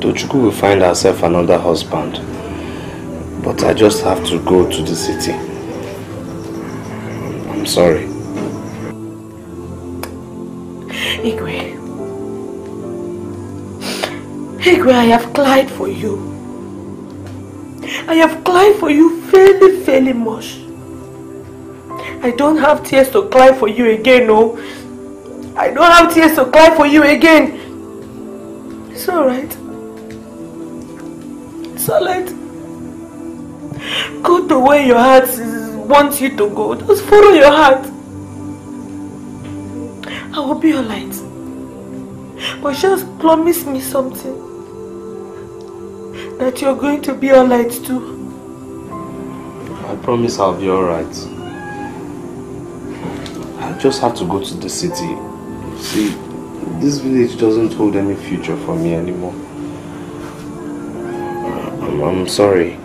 Tochukwu will find herself another husband. But I just have to go to the city. Sorry. Igwe. Igwe, I have cried for you. I have cried for you very, very much. I don't have tears to cry for you again, no. I don't have tears to cry for you again. It's alright. It's alright. Go to where your heart is- wants you to go. Just follow your heart. I will be alright. But just promise me something. That you're going to be alright too. I promise I'll be alright. I just have to go to the city. See, this village doesn't hold any future for me anymore. I'm sorry.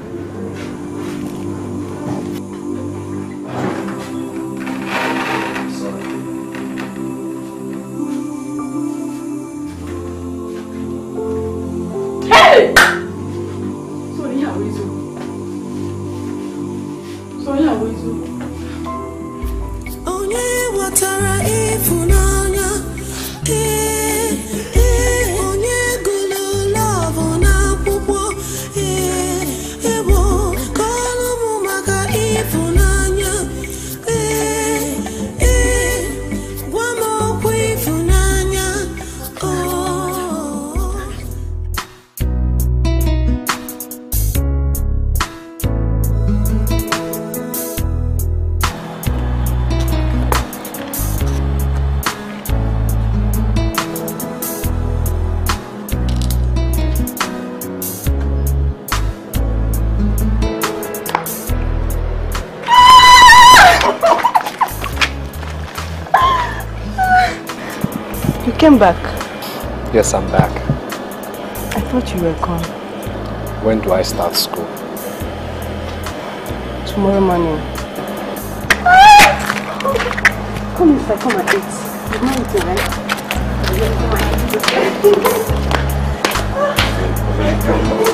Back. Yes, I'm back. I thought you were gone. When do I start school? Tomorrow morning. Come inside, come and eat. You've not eaten, right? Excuse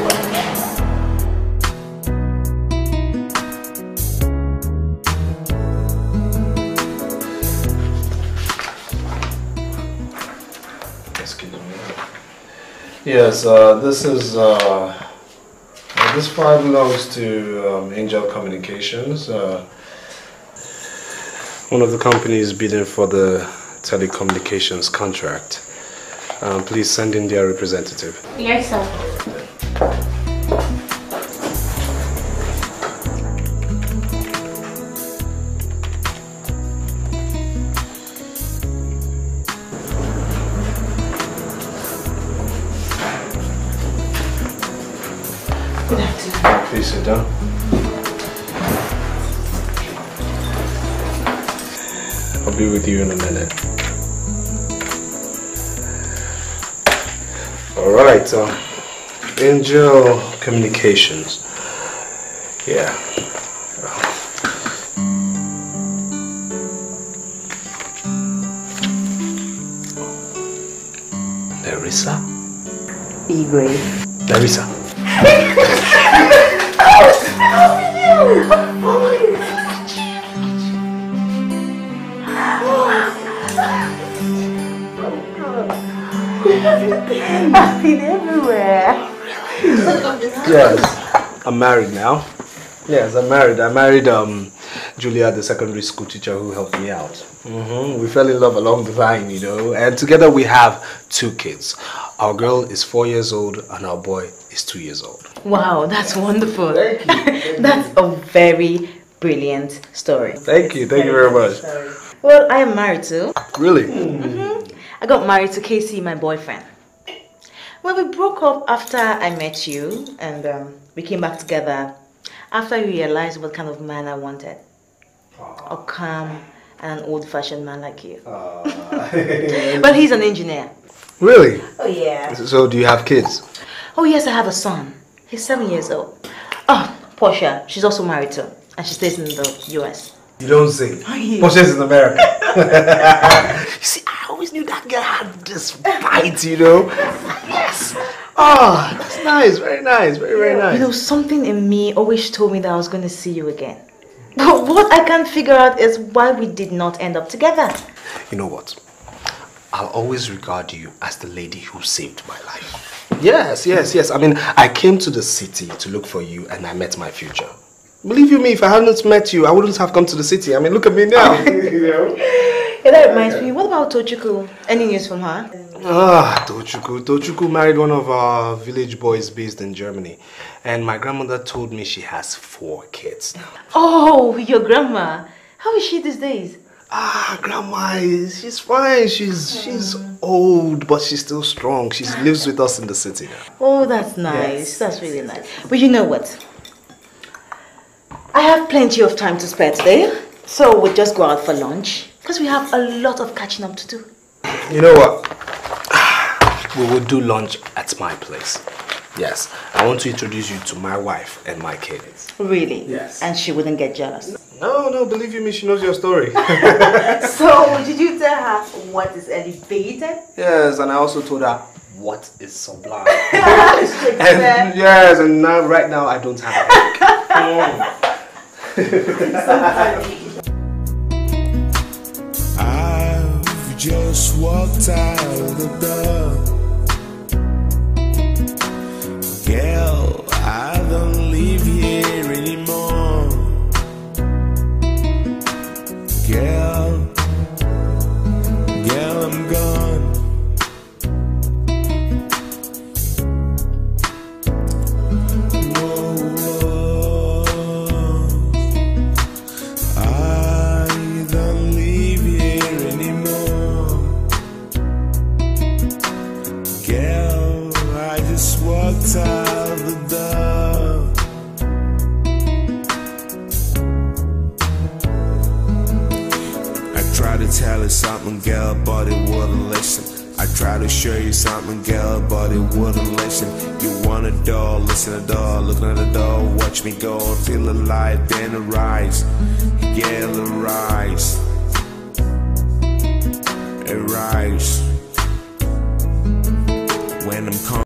Yes, uh, this is uh, uh, this file belongs to um, Angel Communications. Uh, one of the companies bidding for the telecommunications contract. Um, please send in their representative. Yes, sir. Angel Communications. Yeah. Larissa? Igwe. Larissa. I've been everywhere. Yes, I'm married now. Yes, I'm married. I married um, Julia, the secondary school teacher who helped me out. hmm We fell in love along the line, you know, and together we have two kids. Our girl is four years old and our boy is two years old. Wow, that's wonderful. Thank you. that's a very brilliant story. Thank you, thank you very much. Well, I am married too. Really? hmm I got married to Casey, my boyfriend. Well, we broke up after I met you, and um, we came back together after I realized what kind of man I wanted. A calm and an old-fashioned man like you. but he's an engineer. Really? Oh yeah. So, do you have kids? Oh yes, I have a son. He's seven years old. Oh, Portia, she's also married too, and she stays in the U.S. You don't say. yeah. Portia's in America. you see, I always knew that girl had this bite, you know? Yes. Oh, that's nice. Very nice. Very, very nice. You know, something in me always told me that I was going to see you again. But what I can't figure out is why we did not end up together. You know what? I'll always regard you as the lady who saved my life. Yes, yes, yes. I mean, I came to the city to look for you and I met my future. Believe you me, if I hadn't met you, I wouldn't have come to the city. I mean, look at me now. you know? Yeah, that reminds me. What about Tochukwu? Any news from her? Ah, Tochukwu. Tochukwu married one of our village boys based in Germany. And my grandmother told me she has four kids. Oh, your grandma. How is she these days? Ah, grandma is she's fine. She's she's old, but she's still strong. She lives with us in the city now. Oh, that's nice. That's really nice. But you know what? I have plenty of time to spare today. So we'll just go out for lunch. Because we have a lot of catching up to do. You know what? We will do lunch at my place. Yes, I want to introduce you to my wife and my kids. Really? Yes. And she wouldn't get jealous. No, no, believe you me, she knows your story. so, did you tell her what is elevated? yes, and I also told her what is sublime. And yes, and now right now I don't have a I've just walked out of the door. Girl, I don't live here anymore. something, girl, but it wouldn't listen. I try to show you something, girl, but it wouldn't listen. You want a door, listen to door, looking at the door, watch me go, feel alive, then arise, yeah, arise, arise. When I'm